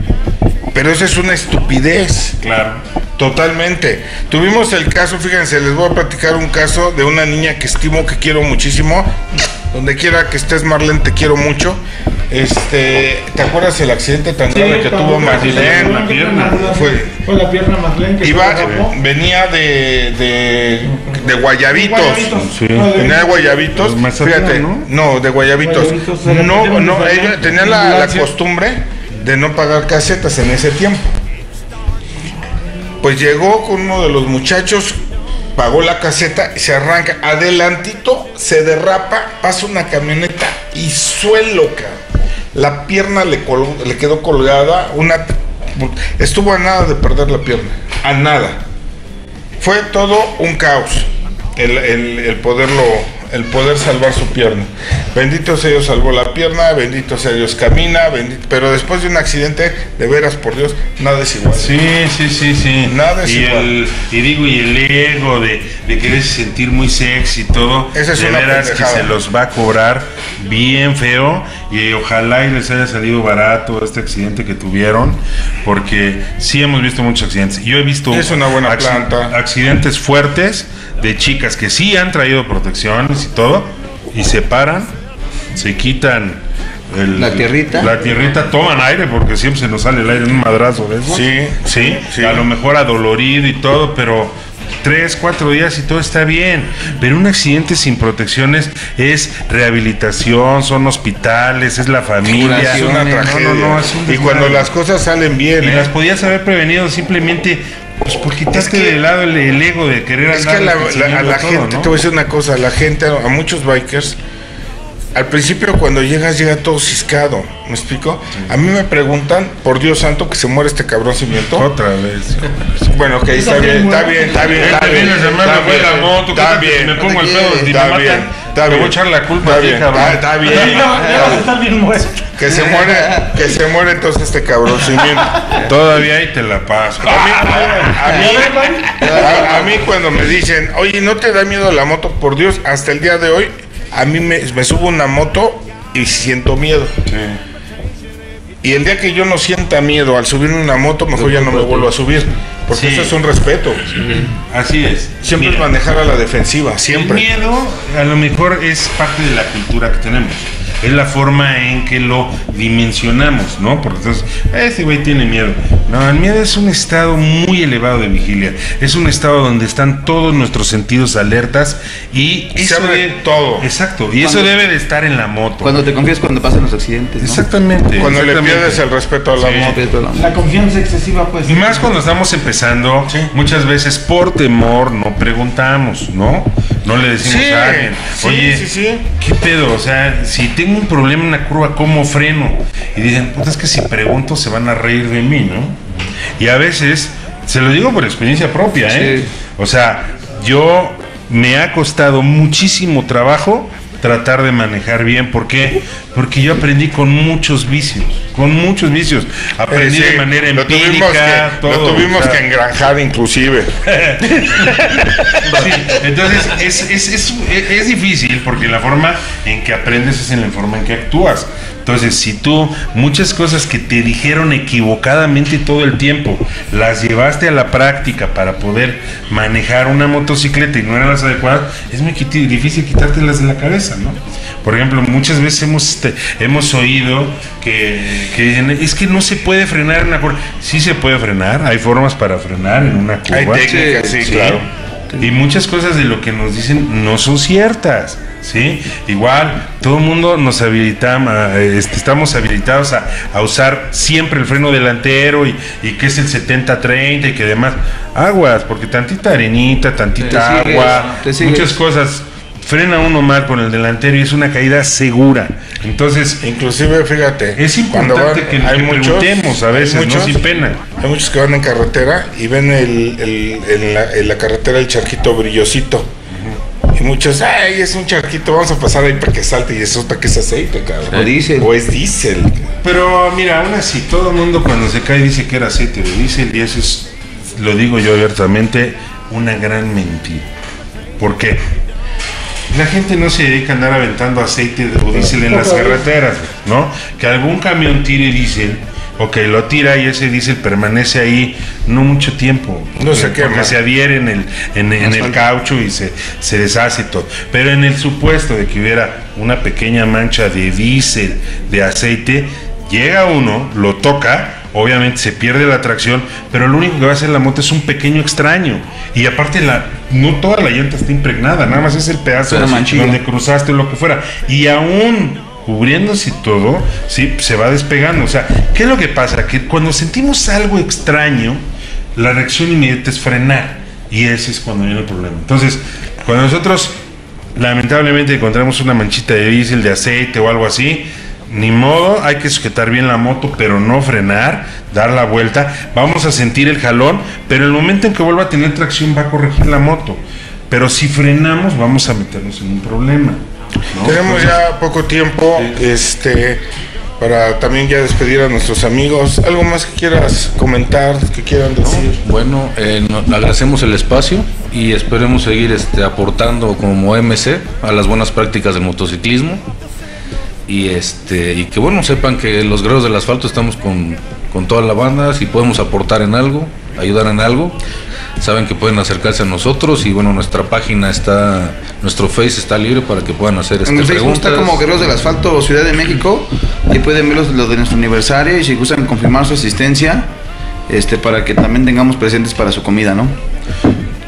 Pero eso es una estupidez. Claro. Totalmente. Tuvimos el caso, fíjense, les voy a platicar un caso de una niña que estimo, que quiero muchísimo. Donde quiera que estés, Marlene, te quiero mucho. Este, ¿te acuerdas el accidente tan grave que tuvo Marlene? la pierna. Fue, Fue la pierna Marlene que iba, venía de, de, de Guayabitos. Sí. Venía de Guayabitos, fíjate, ¿no? no, de Guayabitos. No, no, ella tenía la, costumbre de no pagar casetas en ese tiempo. Pues llegó con uno de los muchachos, pagó la caseta se arranca. Adelantito se derrapa, pasa una camioneta y suelo, cabrón. La pierna le, quedó colgada, una estuvo a nada de perder la pierna, a nada. Fue todo un caos el- el poderlo, el poder salvar su pierna. Bendito sea Dios salvó la pierna, bendito sea Dios camina, bendito, pero después de un accidente, de veras por Dios, nada es igual. Sí, sí, sí, sí. Nada es y, igual. el, y digo, y el ego de, de quererse sentir muy sexy y todo, Esa es de una veras que se los va a cobrar bien feo y ojalá y les haya salido barato este accidente que tuvieron, porque sí hemos visto muchos accidentes. Yo he visto Es una buena planta. accidentes fuertes de chicas que sí han traído protecciones y todo, y se paran, se quitan el- La tierrita. La tierrita, toman aire porque siempre se nos sale el aire en un madrazo de eso. Sí, Sí, sí. a lo mejor adolorido y todo, pero tres, cuatro días y todo está bien. Pero un accidente sin protecciones es rehabilitación, son hospitales, es la familia. Es una No, no, tragedia. no, no, es un y cuando las cosas salen bien, Y ¿eh? las podías haber prevenido simplemente pues, por quitarte Es que- de lado el, el ego de querer Es andar que la- la- a la todo, gente, ¿no? te voy a decir una cosa, la gente, a muchos bikers, al principio cuando llegas llega todo ciscado, ¿me explico? A mí me preguntan, por Dios santo, que se muere este cabrón cimiento. Otra vez. Bueno, ok, está bien, está bien, está bien, está Este bien. está bien, la moto, está ¿qué tal que bien, me pongo el está bien, está Te a bien. a está bien. Ya vas a estar bien muerto. Que se muere, que se muere entonces este cabrón. Todavía ahí te la paso. A mí, a, mí, a- a mí cuando me dicen, oye, ¿no te da miedo la moto? Por Dios, hasta el día de hoy, a mí me, me subo una moto y siento miedo. Y el día que yo no sienta miedo al subir una moto, mejor ya no me vuelvo a subir. Porque Sí. eso es un respeto. Así es. Siempre Mira, es manejar a la defensiva, siempre. El miedo a lo mejor es parte de la cultura que tenemos. Es la forma en que lo dimensionamos, ¿no? Porque entonces, este güey tiene miedo. No, el miedo es un estado muy elevado de vigilia. Es un estado donde están todos nuestros sentidos alertas y Se eso abre debe- todo. Exacto. Y eso debe de estar en la moto. Cuando te confías cuando pasan los accidentes, ¿no? Exactamente. Cuando le pierdes el respeto a la Sí. moto. La confianza excesiva, pues. Y más cuando estamos empezando, Sí. muchas veces por temor no preguntamos, ¿no? No le decimos Sí, a alguien, sí, oye, sí, sí. ¿qué pedo? O sea, si tengo un problema en una curva, ¿cómo freno? Y dicen, puta, es que si pregunto se van a reír de mí, ¿no? Y a veces, se lo digo por experiencia propia, ¿eh? Sí. O sea, yo me ha costado muchísimo trabajo tratar de manejar bien. ¿Por qué? Porque yo aprendí con muchos vicios, con muchos vicios. Aprendí Eh, sí, de manera lo empírica, tuvimos que, todo. lo tuvimos o sea, que engranjar inclusive. Sí, entonces es, es, es, es difícil porque la forma en que aprendes es en la forma en que actúas. Entonces, si tú muchas cosas que te dijeron equivocadamente todo el tiempo, las llevaste a la práctica para poder manejar una motocicleta y no eran las adecuadas, es muy difícil quitártelas de la cabeza, ¿no? Por ejemplo, muchas veces hemos, este, hemos oído que, que es que no se puede frenar en una curva. Sí se puede frenar, hay formas para frenar en una curva. Hay técnicas, sí, Sí. claro. Y muchas cosas de lo que nos dicen no son ciertas, ¿sí? Igual, todo el mundo nos habilitamos, este, estamos habilitados a, a usar siempre el freno delantero y, y que es el 70-30 y que demás. Aguas, porque tantita arenita, tantita Te sigues, agua, muchas cosas. Frena uno mal con el delantero y es una caída segura. Entonces, Inclusive, fíjate, es importante que, hay que muchos- preguntemos a veces, muchos- no sin pena. Hay muchos que van en carretera y ven el, el- en, la, en la carretera el charquito brillosito. Y muchos, ay, es un charquito, vamos a pasar ahí para que salte. Y eso para que es aceite, cabrón. O diésel. O es diésel. Pero mira, aún así, todo el mundo cuando se cae dice que era aceite de diésel y eso es, lo digo yo abiertamente, una gran mentira. ¿Por qué? La gente no se dedica a andar aventando aceite o diésel en las carreteras, ¿no? Que algún camión tire diésel Ok, lo tira y ese diésel permanece ahí no mucho tiempo. No se porque quema. se adhiere en el, en, en el caucho y se, se deshace todo. Pero en el supuesto de que hubiera una pequeña mancha de diésel, de aceite, llega uno, lo toca, obviamente se pierde la tracción, pero lo único que va a hacer la moto es un pequeño extraño. Y aparte, la, no toda la llanta está impregnada, nada más es el pedazo donde cruzaste o lo que fuera. Y aún cubriéndose todo, sí, se va despegando. O sea, ¿qué es lo que pasa? Que cuando sentimos algo extraño, la reacción inmediata es frenar. Y ese es cuando viene el problema. Entonces, cuando nosotros lamentablemente encontramos una manchita de diésel, de aceite o algo así, ni modo, hay que sujetar bien la moto, pero no frenar, dar la vuelta. Vamos a sentir el jalón, pero el momento en que vuelva a tener tracción va a corregir la moto. Pero si frenamos, vamos a meternos en un problema. ¿no? Tenemos ya poco tiempo, este, para también ya despedir a nuestros amigos. ¿Algo más que quieras comentar, que quieran decir? Bueno, eh, agradecemos el espacio y esperemos seguir este, aportando como MC a las buenas prácticas del motociclismo. Y, este, y que bueno, sepan que los guerreros del asfalto estamos con, con toda la banda, si podemos aportar en algo, ayudar en algo, saben que pueden acercarse a nosotros y bueno, nuestra página está, nuestro Face está libre para que puedan hacer este, En el Facebook está como Guerreros del Asfalto Ciudad de México. Ahí pueden ver los- lo de nuestro aniversario y si gustan confirmar su asistencia, este, para que también tengamos presentes para su comida, ¿no?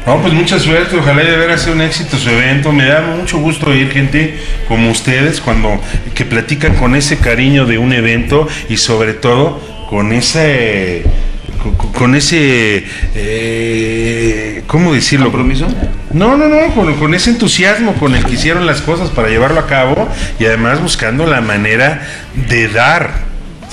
No, pues mucha suerte, ojalá de veras sea un éxito su evento. Me da mucho gusto oír gente como ustedes cuando que platican con ese cariño de un evento y sobre todo con ese con, con ese eh, ¿cómo decirlo? ¿Compromiso? No, no, no, con, con ese entusiasmo con el que hicieron las cosas para llevarlo a cabo y además buscando la manera de dar,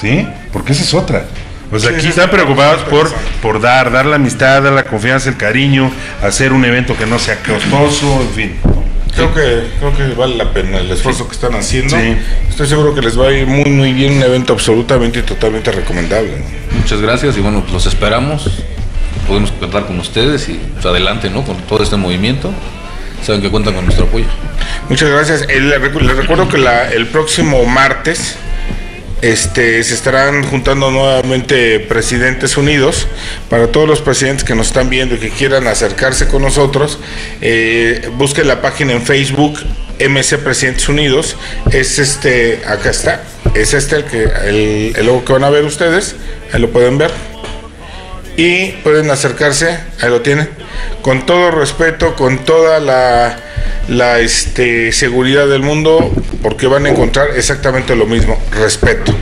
¿sí? Porque esa es otra. O sea, Sí, aquí están preocupados por, por dar, dar la amistad, dar la confianza, el cariño, hacer un evento que no sea costoso, en fin. Creo que, creo que vale la pena el esfuerzo que están haciendo. Sí. Estoy seguro que les va a ir muy, muy bien. Un evento absolutamente y totalmente recomendable. ¿no? Muchas gracias y bueno, pues los esperamos. Podemos contar con ustedes y pues, adelante, ¿no? Con todo este movimiento. Saben que cuentan con nuestro apoyo. Muchas gracias. Les recuerdo que la- el próximo martes este, se estarán juntando nuevamente Presidentes Unidos. Para todos los presidentes que nos están viendo y que quieran acercarse con nosotros, eh, busquen la página en Facebook MC Presidentes Unidos. Es este, acá está. Es este el, que, el, el logo que van a ver ustedes. Ahí lo pueden ver y pueden acercarse, ahí lo tienen, con todo respeto, con toda la, la este, seguridad del mundo, porque van a encontrar exactamente lo mismo, respeto.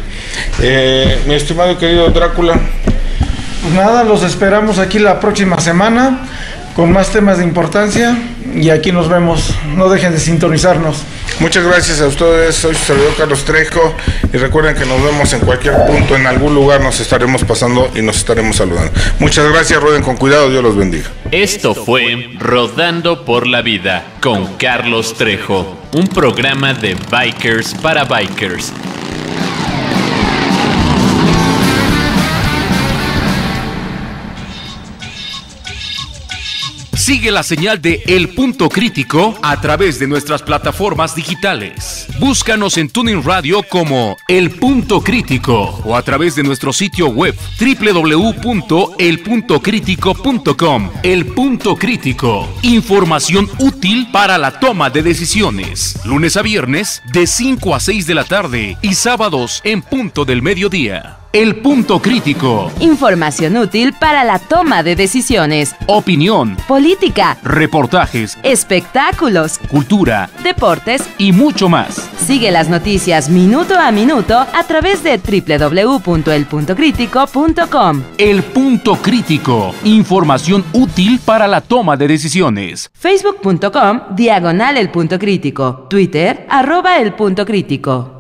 Eh, mi estimado y querido Drácula, Pues nada, los esperamos aquí la próxima semana con más temas de importancia y aquí nos vemos. No dejen de sintonizarnos. muchas gracias a ustedes, soy su servidor Carlos Trejo y recuerden que nos vemos en cualquier punto, en algún lugar nos estaremos pasando y nos estaremos saludando. Muchas gracias, rueden con cuidado, Dios los bendiga. Esto fue Rodando por la Vida con Carlos Trejo, un programa de bikers para bikers. Sigue la señal de El Punto Crítico a través de nuestras plataformas digitales. Búscanos en Tuning Radio como El Punto Crítico o a través de nuestro sitio web www.elpuntocrítico.com. El Punto Crítico. Información útil para la toma de decisiones. Lunes a viernes de 5 a 6 de la tarde y sábados en punto del mediodía. El Punto Crítico. Información útil para la toma de decisiones. Opinión, Política, reportajes, espectáculos, cultura deportes. y mucho más. Sigue las noticias minuto a minuto a través de www.elpuntocrítico.com. El punto crítico. Información útil para la toma de decisiones. Facebook.com, diagonal el punto crítico. Twitter, arroba el punto crítico.